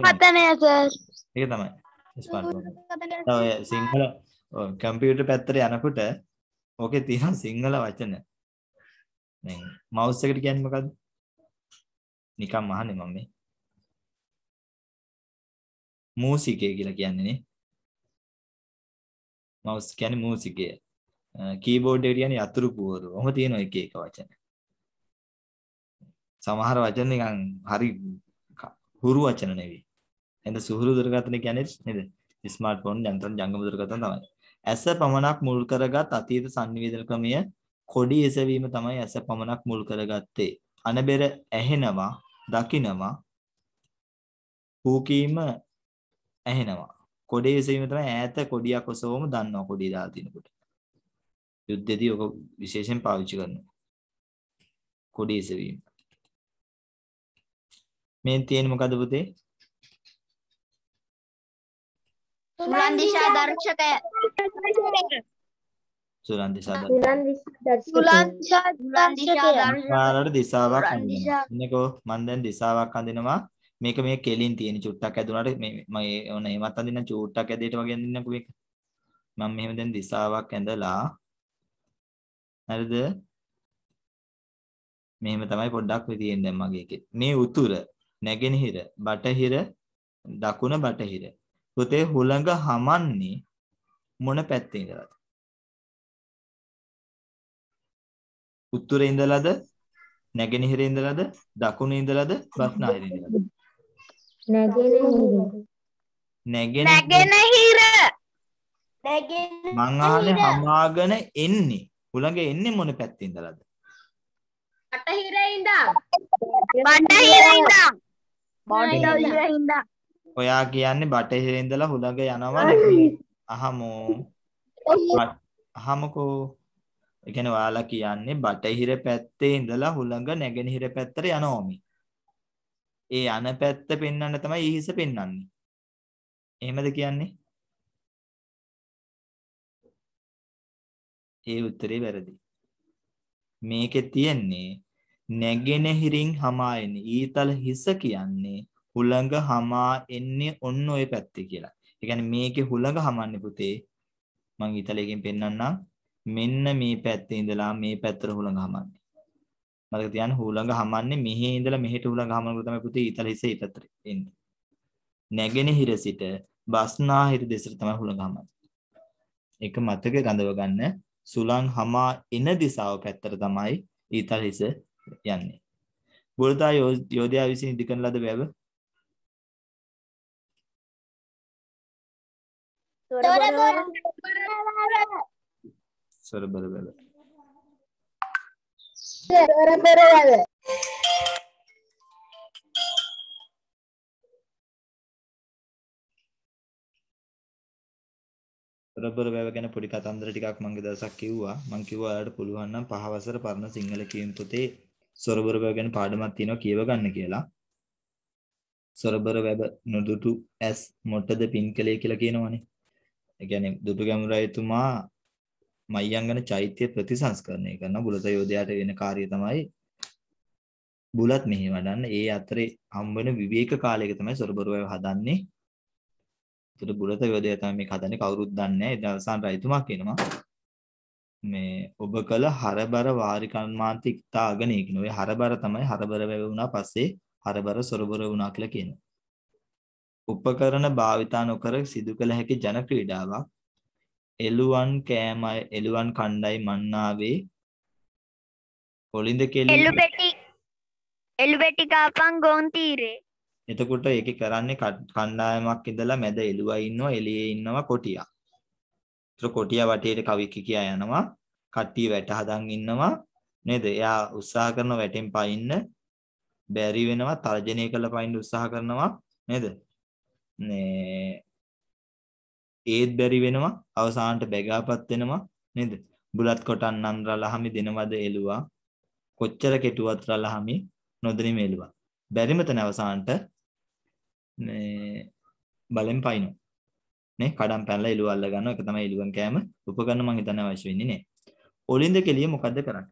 පතනය සර් ඒක තමයි. ස්මාර්ට්ෆෝන්. ඔය සිංහල කම්පියුටර් පැත්තට යනකොට ඕකේ තියෙන සිංහල වචන. දැන් මවුස් එකට කියන්නේ මොකද්ද? නිකම් අහන්නේ මම මේ. මූසිකය කියලා කියන්නේ නේ. මවුස් කියන්නේ මූසිකය. කීබෝඩ් එකට කියන්නේ යතුරු පුවරු. ඔහොම තියෙනවා එක එක වචන. සමහර වචන නිකන් හරි ක- හුරු වචන නෙවෙයි. එහෙනම් සුහුරු දුරකථන කියන්නේ නේද? ස්මාර්ට්ෆෝන් යන්ත්‍රණ ජංගම දුරකථන තමයි. ඇස පමණක් මුල් කරගත් අතීත sannivedana ක්‍රමය කොඩි එසවීම තමයි ඇස පමණක් මුල් කරගත්තේ. අනබෙර ඇහෙනවා, දකිනවා, හූකීම ඇහෙනවා. කොඩි එසවීම තමයි ඈත කොඩියක් ඔසවම දන්නවා කොඩිය දාලා තිනකොට. යුද්ධෙදී ඔක විශේෂයෙන් පාවිච්චි කරනවා. කොඩි එසවීම. මේ තියෙන්නේ මොකද්ද පුතේ? සුලන් දිශා දර්ශකය. සුලන් දර්ශකය සුලන් දිශා දර්ශකය පාරට දිසාවක් සුරන් අඳිනවා. දිශා. ඉන්නකෝ මම දැන් දිසාවක් අඳිනවා. මේක මේ කෙලින් තියෙන චුට්ටක් ඇදුනට මේ මම ඕන එහෙමත් අඳින්න චුට්ටක් ඇදේට වගේ අඳින්නකෝ මේක. මම මෙහෙම දැන් දිසාවක් ඇඳලා හරිද? මෙහෙම තමයි පොඩ්ඩක් වෙ තියෙන්නේ දැන් මගේ එකේ. මේ උතුර නැගෙනහිර බටහිර දකුණ බටහිර. පුතේ හුළඟ හමන්නේ මොන පැත්තේ ඉඳලාද? උත්තරේ ඉඳලාද නැගෙනහිර ඉඳලාද දකුණේ ඉඳලාද බස්නාහිර ඉඳලාද? නැගෙනහිර. නැගෙනහිර. නැගෙනහිර. මං අහන්නේ හමාගෙන එන්නේ. හුළඟ එන්නේ මොන පැත්තේ ඉඳලාද? බටහිර ඉඳන්. බටහිර ඉඳන් ඔයා කියන්නේ බටහිර ඉඳලා හුළඟ යනවා නැගෙනහිර අහමෝ. අහමුකෝ. ඒ කියන්නේ ඔයාලා කියන්නේ බටහිර පැත්තේ ඉඳලා හුළඟ නැගෙනහිර පැත්තට යනවා මේ ඒ යන පැත්ත පෙන්වන්න තමයි ඊහිස පෙන්වන්නේ. එහෙමද කියන්නේ? ඒ උත්තරේ වැරදි. මේකේ තියෙන්නේ නැගෙනහිරින් hama එන්නේ ඊතල හිස කියන්නේ හුළඟ hama එන්නේ ඔන්න ඔය පැත්තේ කියලා. ඒ කියන්නේ මේකේ හුළඟ හමන්නේ පුතේ මම ඊතලයෙන් පෙන්වන්නම් මෙන්න මේ පැත්තේ ඉඳලා මේ පැත්තට හුළඟ හමන්නේ. මතක තියාගන්න හුළඟ හමන්නේ මෙහි ඉඳලා මෙහෙට හුළඟ හමනකොට තමයි පුතේ ඊතල හිස ඊ පැත්තට එන්නේ. නැගෙනහිර සිට බස්නාහිර දෙසට තමයි හුළඟ හමන්නේ. ඒක මතකේ රඳව ගන්න. සුලං හමා එන දිසාව පැත්තට තමයි ඊතල හිස යන්නේ. බුලතා යෝධයා විසින් ඉදි කරන ලද වැව සොරබර වැව. රබර් වැව ගැන පොඩි කතන්දර ටිකක් මම දවසක් කිව්වා. මම කිව්වා ඔයාලට පුළුවන් නම් පහ වසර පරණ සිංහල කියන් පොතේ සොරබර වැව ගැන පාඩමක් තියෙනවා කියව ගන්න කියලා. සොරබර වැව නොදුටු ඇස් මොටද පින් කලේ කියලා කියනවනේ. ඒ කියන්නේ දුටු ගැමුරයිතුමා මයංගන චෛත්‍ය ප්‍රතිසංස්කරණය කරන බුලත යෝධයාට වෙන කාර්යය තමයි බුලත් මෙහි වඩන්න. ඒ අතරේ හම්බෙන විවේක කාලයක තමයි සොරබර වැව හදන්නේ. එතකොට බුලත යෝධය තමයි මේක හදන්නේ කවුරුත් දන්නේ නැහැ. ඒ දවසන් රජතුමා කියනවා මේ ඔබ කළ හරබර වාරි කර්මාන්ත ඉක්තාගෙන කියන ඔය හරබර තමයි හරබර වැව වුණා පස්සේ හරබර සොරබර වුණා කියලා කියනවා. උපකරණ භාවිතා නොකර සිදු කළ හැකි ජන ක්‍රීඩාවක් එළුවන් කෑමයි එළුවන් කණ්ඩායි මන්නාවේ ඔලින්ද කෙලි එල්ලු පෙටි එල්ලු පෙටි කාපන් ගොන් තීරේ එතකොට ඒකේ කරන්නේ කණ්ඩ- කණ්ඩායමක් ඉඳලා මැද එළුවා ඉන්නවා එළියේ ඉන්නවා කොටියා. ඒතර කොටියා වටේට කවි කියා යනවා. කට්ටිය වැට හදන් ඉන්නවා නේද? එයා උත්සාහ කරන වැටෙන් පයින්න බැරි වෙනවා තර්ජනය කරලා පයින්න උත්සාහ කරනවා නේද? මේ ඒත් බැරි වෙනවා අවසානට බැගාපත් වෙනවා නේද? බුලත් කොටන් නන්රලහමි දිනවද එළුවා කොච්චර කෙටුවත් රලහමි නොදෙනි මෙළුවා. බැරිම තැන අවසානට මේ බලෙන් පයින්නෝ නේ? කඩම් පැනලා එළුව අල්ල ගන්නවා. ඒක තමයි එළුවන් කෑම උපකරණ මං හිතන්නේ අවශ්‍ය වෙන්නේ නේ. ඔලින්ද කෙලිය මොකද්ද කරන්නේ?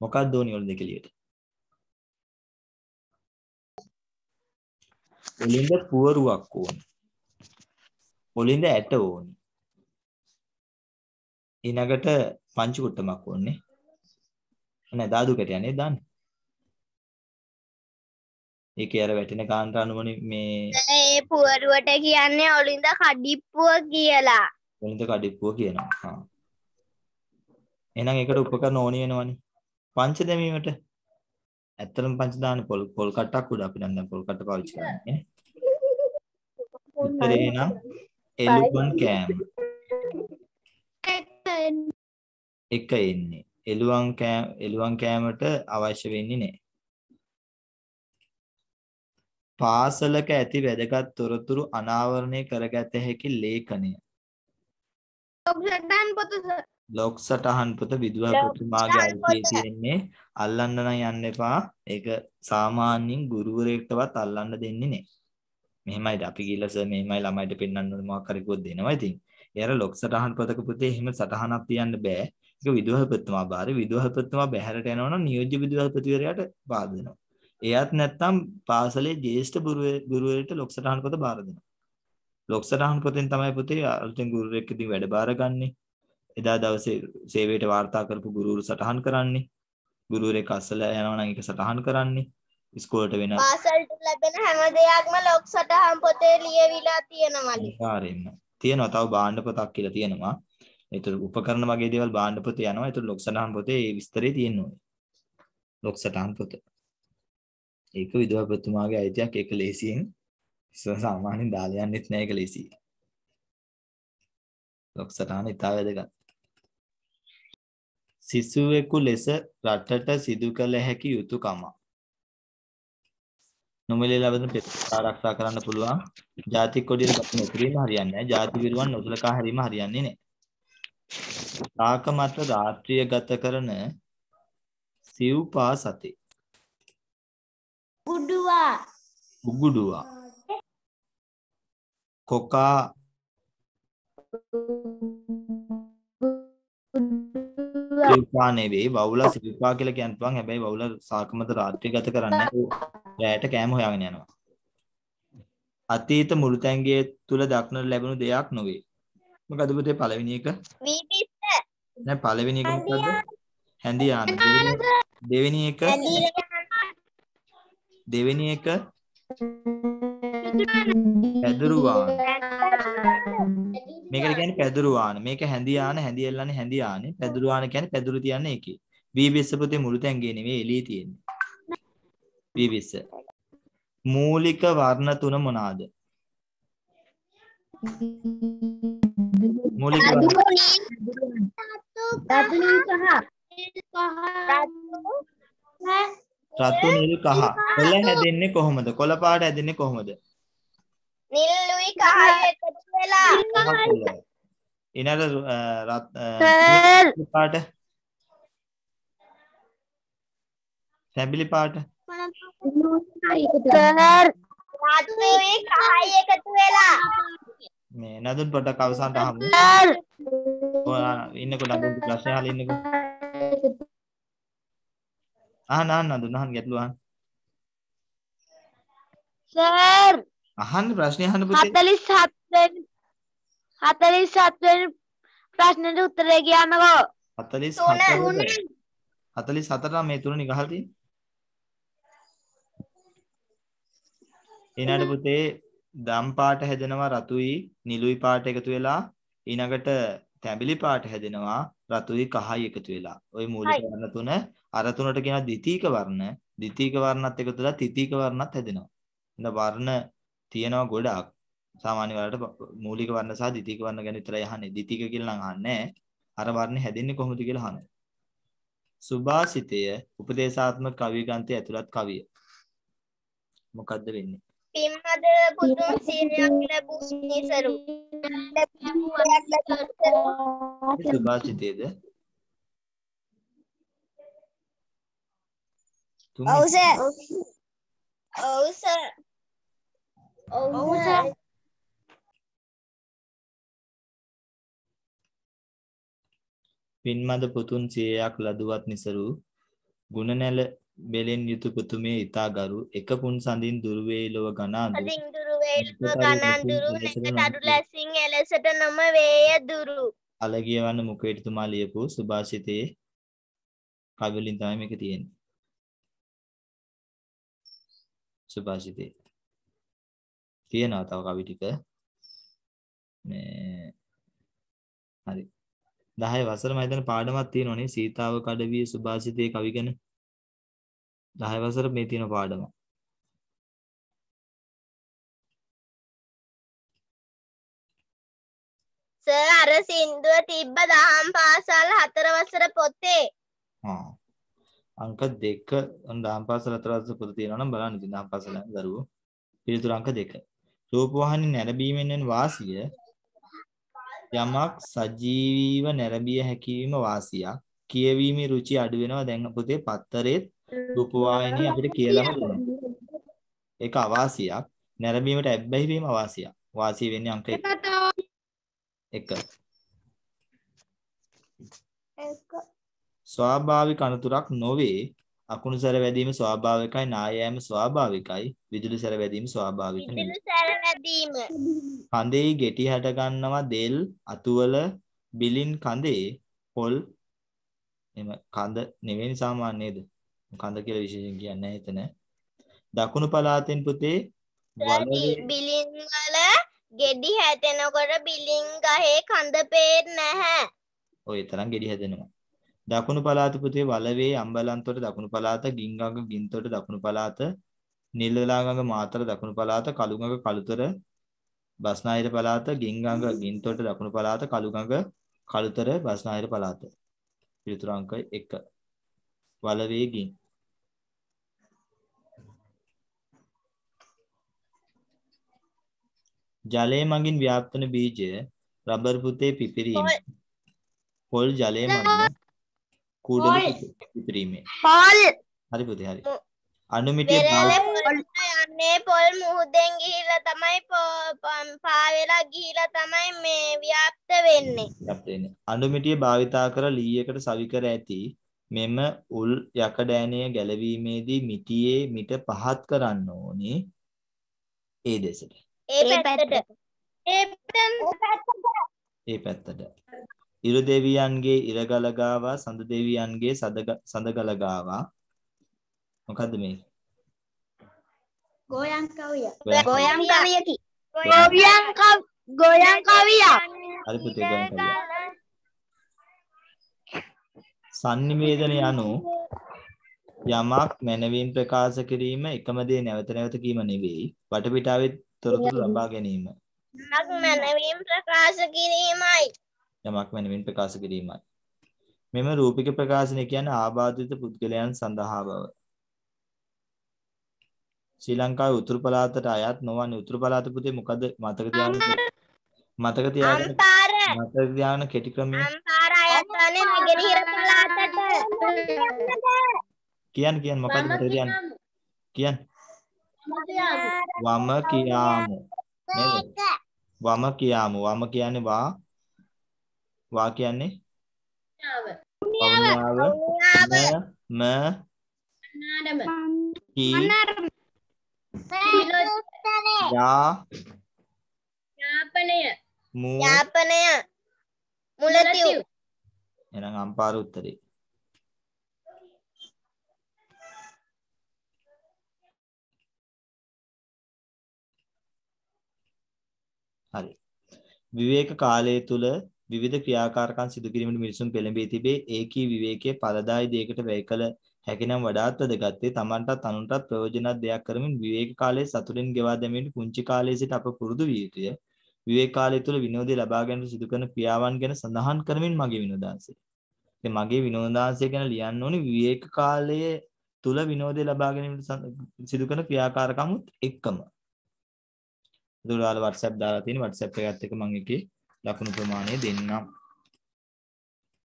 මොකක්ද ඕනි ඔලින්ද කෙලියට? ඔලින්ද පුවරුවක් ඕනි. ඔලින්ද ඇට ඕනි. ඊනකට පංච කුට්ටමක් ඕනේ නෑ දාදු කැටයනේ දාන්නේ? ඒකේ අර වැටෙන කාන්ට අනුවනේ මේ ඒ පුවරුවට කියන්නේ ඔලින්ද කඩිප්පුව කියලා. වෙනද කඩිප්පුව කියනවා. හා. එහෙනම් ඒකට උපකරණ ඕනි වෙනවනේ. පංච දැමීමට ඇත්තටම පංච දාන්නේ පොල් පොල් කට්ටක් උඩ අපි නම් දැන් පොල් කට්ට පාවිච්චි කරන්නේ. උත්තරේ නම් එළුවන් කෑම. එක එන්නේ. එළුවන් කෑම එළුවන් කෑමට අවශ්‍ය වෙන්නේ නැහැ. පාසලක ඇති වැදගත් තොරතුරු අනාවරණය කරගත හැකි ලේඛනය. සටහන් පොත ලොක් සටහන් පොත විදුහල්පතිතුමාගේ අයිතිය තියෙන්නේ අල්ලන්න නම් යන්න එපා. ඒක සාමාන්‍යයෙන් ගුරුවරයෙක්ටවත් අල්ලන්න දෙන්නේ නැහැ. මෙහෙමයි අපි ගිහලා සර් මෙහෙමයි ළමයිට පෙන්වන්න ඕනේ මොකක් හරි කිව්වොත් දෙනවා ඉතින්. අර ලොක් සටහන් පොතක පුතේ එහෙම සටහනක් තියන්න බෑ. ඒක විදුහල්පතිතුමා බාරේ විදුහල්පතිතුමා බැහැරට යනවනම් නියෝජ්‍ය විදුහල්පතිවරයාට බාර දෙනවා. එයත් නැත්තම් පාසලේ ජ්‍යෙෂ්ඨ ගුරුවරයෙක්ට ලොක් සටහන් පොත බාර දෙනවා. ලොක් සටහන් පොතෙන් තමයි පුතේ අලුතෙන් ගුරුවරයෙක් ඉදින් වැඩ බාරගන්නේ. එදා දවසේ සේවයට වාර්තා කරපු ගුරුවරු සටහන් කරන්නේ. ගුරුවරයෙක් අස්සල යනවා නම් ඒක සටහන් කරන්නේ. ඉස්කෝලේට වෙන පාසල්ට ලැබෙන හැම දෙයක්ම ලොක් සටහන් පොතේ ලියවිලා තියෙනවලු. ආකාරයෙන්ම තියෙනවා තව භාණ්ඩ පොතක් කියලා තියෙනවා. ඒතර උපකරණ වගේ දේවල් භාණ්ඩ පොතේ යනවා. ඒතර ලොක් සටහන් පොතේ ඒ විස්තරේ තියෙනවා. ලොක් සටහන් පොත. ඒක විදුහල්පතිතුමාගේ අයිතියක් ඒක ලේසියෙන් සාමාන්‍යයෙන් දාලා යන්නෙත් නෑ ඒක ලේසියි. ලොක් සටහන ඉතා වැදගත්. සිසුවෙකු ලෙස රටට සිදු කළ හැකි යුතුයකම. නොමිලේ ලබන පෙත්ත ආරක්ෂා කරන්න පුළුවන්. ජාතික කොඩියට ගත නොකිරීම හරියන්නේ නැහැ. ජාති විරුවන් නොසලකා හැරීම හරියන්නේ නැහැ. තාක මත රාත්‍රිය ගත කරන සිව්පා සතේ ගුඩුවා උගුඩුවා. කොකා. සිල්පා නෙවෙයි වවුල සිල්පා කියලා කියන්න පුළුවන්. හැබැයි වවුල සාකමත රාත්‍රී ගත කරන්නේ රැයට කෑම හොයාගෙන යනවා. අතීත මුළුතැන්ගේ තුල දක්නට ලැබුණු දෙයක් නොවේ මොකද පුතේ පළවෙනි එක? නෑ පළවෙනි එක මොකද්ද? හැඳියාන. දෙවෙනි එක දෙවෙනි එක පැදුරුවාන. මේකට කියන්නේ පැදුරුවාන. මේක හැඳියාන හැඳියල්ලන්නේ හැඳියානේ පැදුරුවාන කියන්නේ පැදුරු තියන්නේ ඒකේ වීබිස්ස පුතේ මුළුතැන්ගේ නෙවෙයි එළියේ තියෙන්නේ. වීබිස්ස මූලික වර්ණ තුන මොනවාද මූලික වර්ණ රතු නිල් කහ. කොළ හැදෙන්නේ කොහොමද? කොළ පාට හැදෙන්නේ කොහොමද? නිල්ලුයි කහයි එකතු වෙලා. ඊනර රත් පාට. තැඹිලි පාට. රතුයි කහයි එකතු වෙලා. මේ නදුන් පොඩක් අවසන්ට අහමු. ඉන්නකො නදුන් ප්‍රශ්න අහලා ඉන්නකො අහන්න අහන්න නදුන් අහන්න ගැටලු අහන්න. සර් අහන්න ප්‍රශ්නේ අහන්න පුතේ. 47 වෙනි 47 වෙනි ප්‍රශ්නෙට උත්තරේ කියන්නකෝ 44 44 මේ තුන නිගහලා තියෙන්නේ. ඊනඩ පුතේ දම් පාට හැදෙනවා රතුයි නිලුයි පාට එකතු වෙලා ඊනකට තැඹිලි පාට හැදෙනවා රතුයි කහයි එකතු වෙලා. ওই මූලික වර්ණ තුන අර තුනට කියන ද්විතීක වර්ණ. ද්විතීක වර්ණත් එකතු වෙලා තෘතීක වර්ණත් හැදෙනවා. එහෙනම් වර්ණ තියෙනවා ගොඩක්. සාමාන්‍ය වලට මූලික වර්ණ සහ ද්විතීක වර්ණ ගැන විතරයි අහන්නේ. ද්විතීක කියලා නම් අහන්නේ අර වර්ණ හැදෙන්නේ කොහොමද කියලා අහනවා. සුභාසිතය උපදේශාත්මක කවි ග්‍රන්ථයේ ඇතුළත් කවිය. මොකද්ද වෙන්නේ? පින්මද පුතුන් සීනයක් ලැබූ නිසරු සුභාසිතයේද ඔව් සර් ඔව් සර් ඔව් සර් පින්මද පුතුන් සියයක් ලදුවත් නිසරු ගුණ නැල බෙලෙන් යුතු පුතුමේ ඊතා ගරු. එක පුන් සඳින් දුරු වේ ලොව ගනාඳු අදින් දුරු වේලුව ගණන් දුරු නැත ලැසින් එලෙසට නොම වේය දුරු. අලගියවන්න මුකේටතුමා ලියපු සුභාෂිතයේ කවි වලින් තමයි මේක තියෙන්නේ සුභාෂිතේ තියෙනවා තව කවි ටික. මේ හරි. 10 වසර මම හිතන පාඩමක් තියෙනවනේ සීතාව කඩවිය සුභාෂිතයේ කවි ගැන. 10 වසර මේ තියෙන පාඩම. සර් අර සින්දුව තිබ්බ දහම් පාසල් හතර වසර පොතේ. ආ අංක 2 දහම් පාසල හතර වසර පොත තියෙනවා නම් බලන්න ඉතින් දහම් පාසල දරුවෝ. පිළිතුරු අංක 2 රූපවාහිනී නැරඹීමෙන් වෙන වාසිය යමක් සජීවීව නැරඹිය හැකිවීම වාසියක්. කියවීමේ රුචි අඩු වෙනවා දැන් පොතේ පත්තරේ රූපවාහිනිය අපිට කියලාම දුන්නා ඒක අවාසියක්. නැරඹීමට ඇබ්බැහි වීම අවාසියක්. වාසිය වෙන්නේ අංක 1 ස්වාභාවික අනතුරක් නොවේ. අකුණු සැර වැදීම ස්වාභාවිකයි නායෑම ස්වාභාවිකයි විදුලි සැර වැදීම ස්වාභාවික කඳේ ගෙටි හැට ගන්නවා දෙල් අතුවල බිලින් කඳේ පොල් එම කඳ නෙවෙයි සාමාන්‍ය නේද? කඳ කියලා විශේෂයෙන් කියන්නේ නැහැ එතන. දකුණු පළාතෙන් පුතේ බිලින් වල ගෙඩි හැටෙනකොට බිලින් ගහේ කඳ පේන්නේ නැහැ. ඔය තරම් ගෙඩි හැදෙනවා දකුණු පළාත පුතේ වලවේ අම්බලන්තොට දකුණු පළාත ගිංගඟ ගින්තොට දකුණු පළාත නිල්වලාගඟ මාතර දකුණු පළාත කළුගඟ කළුතර බස්නාහිර පළාත ගිංගඟ ගින්තොට දකුණු පළාත කළුගඟ කළුතර බස්නාහිර පළාත. පිළිතුරු අංක 1 වලවේ ගින්. ජලය මගින් ව්‍යාප්ත වන බීජය රබර් පුතේ පිපිරීම. පොල් ජලය මගින් කුඩල පිපිරීමේ පොල් හරි පුතේ හරි අනුමිටිය යන්නේ පොල් මුහුදෙන් ගිහිල්ලා තමයි පාවෙලා ගිහිල්ලා තමයි මේ ව්‍යාප්ත වෙන්නේ. යප්පේනේ. අඳුමිටිය භාවිතා කර ලීයකට සවි කර ඇති මෙම උල් යකඩෑනය ගැලවීමේදී මිටියේ මිට පහත් කරන්න ඕනේ ඒ දෙසට. ඒ පැත්තට. ඒ පැත්තට. ඒ පැත්තට. ඉරු දෙවියන්ගේ ඉරගලගාවා සඳ දෙවියන්ගේ සඳග- සඳගලගාවා මොකද්ද මේ? ගෝයන් කවිය. ගෝයන් කවියකි. ගෝයන් කව් ගෝයන් කවියක්. හරි පුතේ ගෝයන් කවිය. sannivedana යනු යමක් මනවින් ප්‍රකාශ කිරීම එකම දේ නැවත නැවත කීම නෙවෙයි වටපිටාවේ තොරතුරු ලබා ගැනීම මක් මනවීම් ප්‍රකාශ කිරීමයි. යමක් මනවින් ප්‍රකාශ කිරීමයි. මෙම රූපික ප්‍රකාශනය කියන්නේ ආබාධිත පුද්ගලයන් සඳහා බව. ශ්‍රී ලංකාවේ උතුරු පළාතට අයත් නොවන උතුරු පළාත පුතේ මොකද මතක තියාගන්න මතක තියාගන්න මතක තියාගන්න කෙටි ක්‍රමය අම්පාර අයත් වන්නේ නැගෙනහිර පළාතට. කියන්න කියන්න. මොකද්ද? මතක තියාගන්න. කියන්න. වම කියාමු. නේද වම කියාමු. වම කියන්නේ වා වා කියන්නේ? වවුනියාව ම ම කී යා මූ යාපනය. මුලතිව්. එහෙනම් අම්පාර උත්තරේ. හරි. විවේක කාලය තුල විවිධ ක්‍රියාකාරකම් සිදු කිරීමට මිනිසුන් පෙළඹී තිබේ. ඒකී විවේකයේ පළදායි දෙයකට වැය කළ හැකිනම් වඩාත් වැදගත්ේ තමන්ටත් අනුන්ටත් ප්‍රයෝජනවත් දෙයක් කරමින් විවේක කාලයේ සතුටින් ගෙවා දැමීමට පුංචි කාලයේ සිට අප පුරුදු විය යුතුය. විවේක කාලය තුල විනෝදය ලබා ගැනීමට සිදු කරන ක්‍රියාවන් ගැන සඳහන් කරමින් මගේ විනෝදාංශය. ඉතින් මගේ විනෝදාංශය ගැන ලියන්න ඕනේ. විවේක කාලයේ තුල විනෝදය ලබා ගැනීමට සඳ- සිදු කරන ක්‍රියාකාරකමුත් එක්කම. ඒකට ඔයාලා WhatsApp දාලා තියෙන WhatsApp එකත් එක්ක මම එකේ ලකුණු ප්‍රමාණය දෙන්නම්.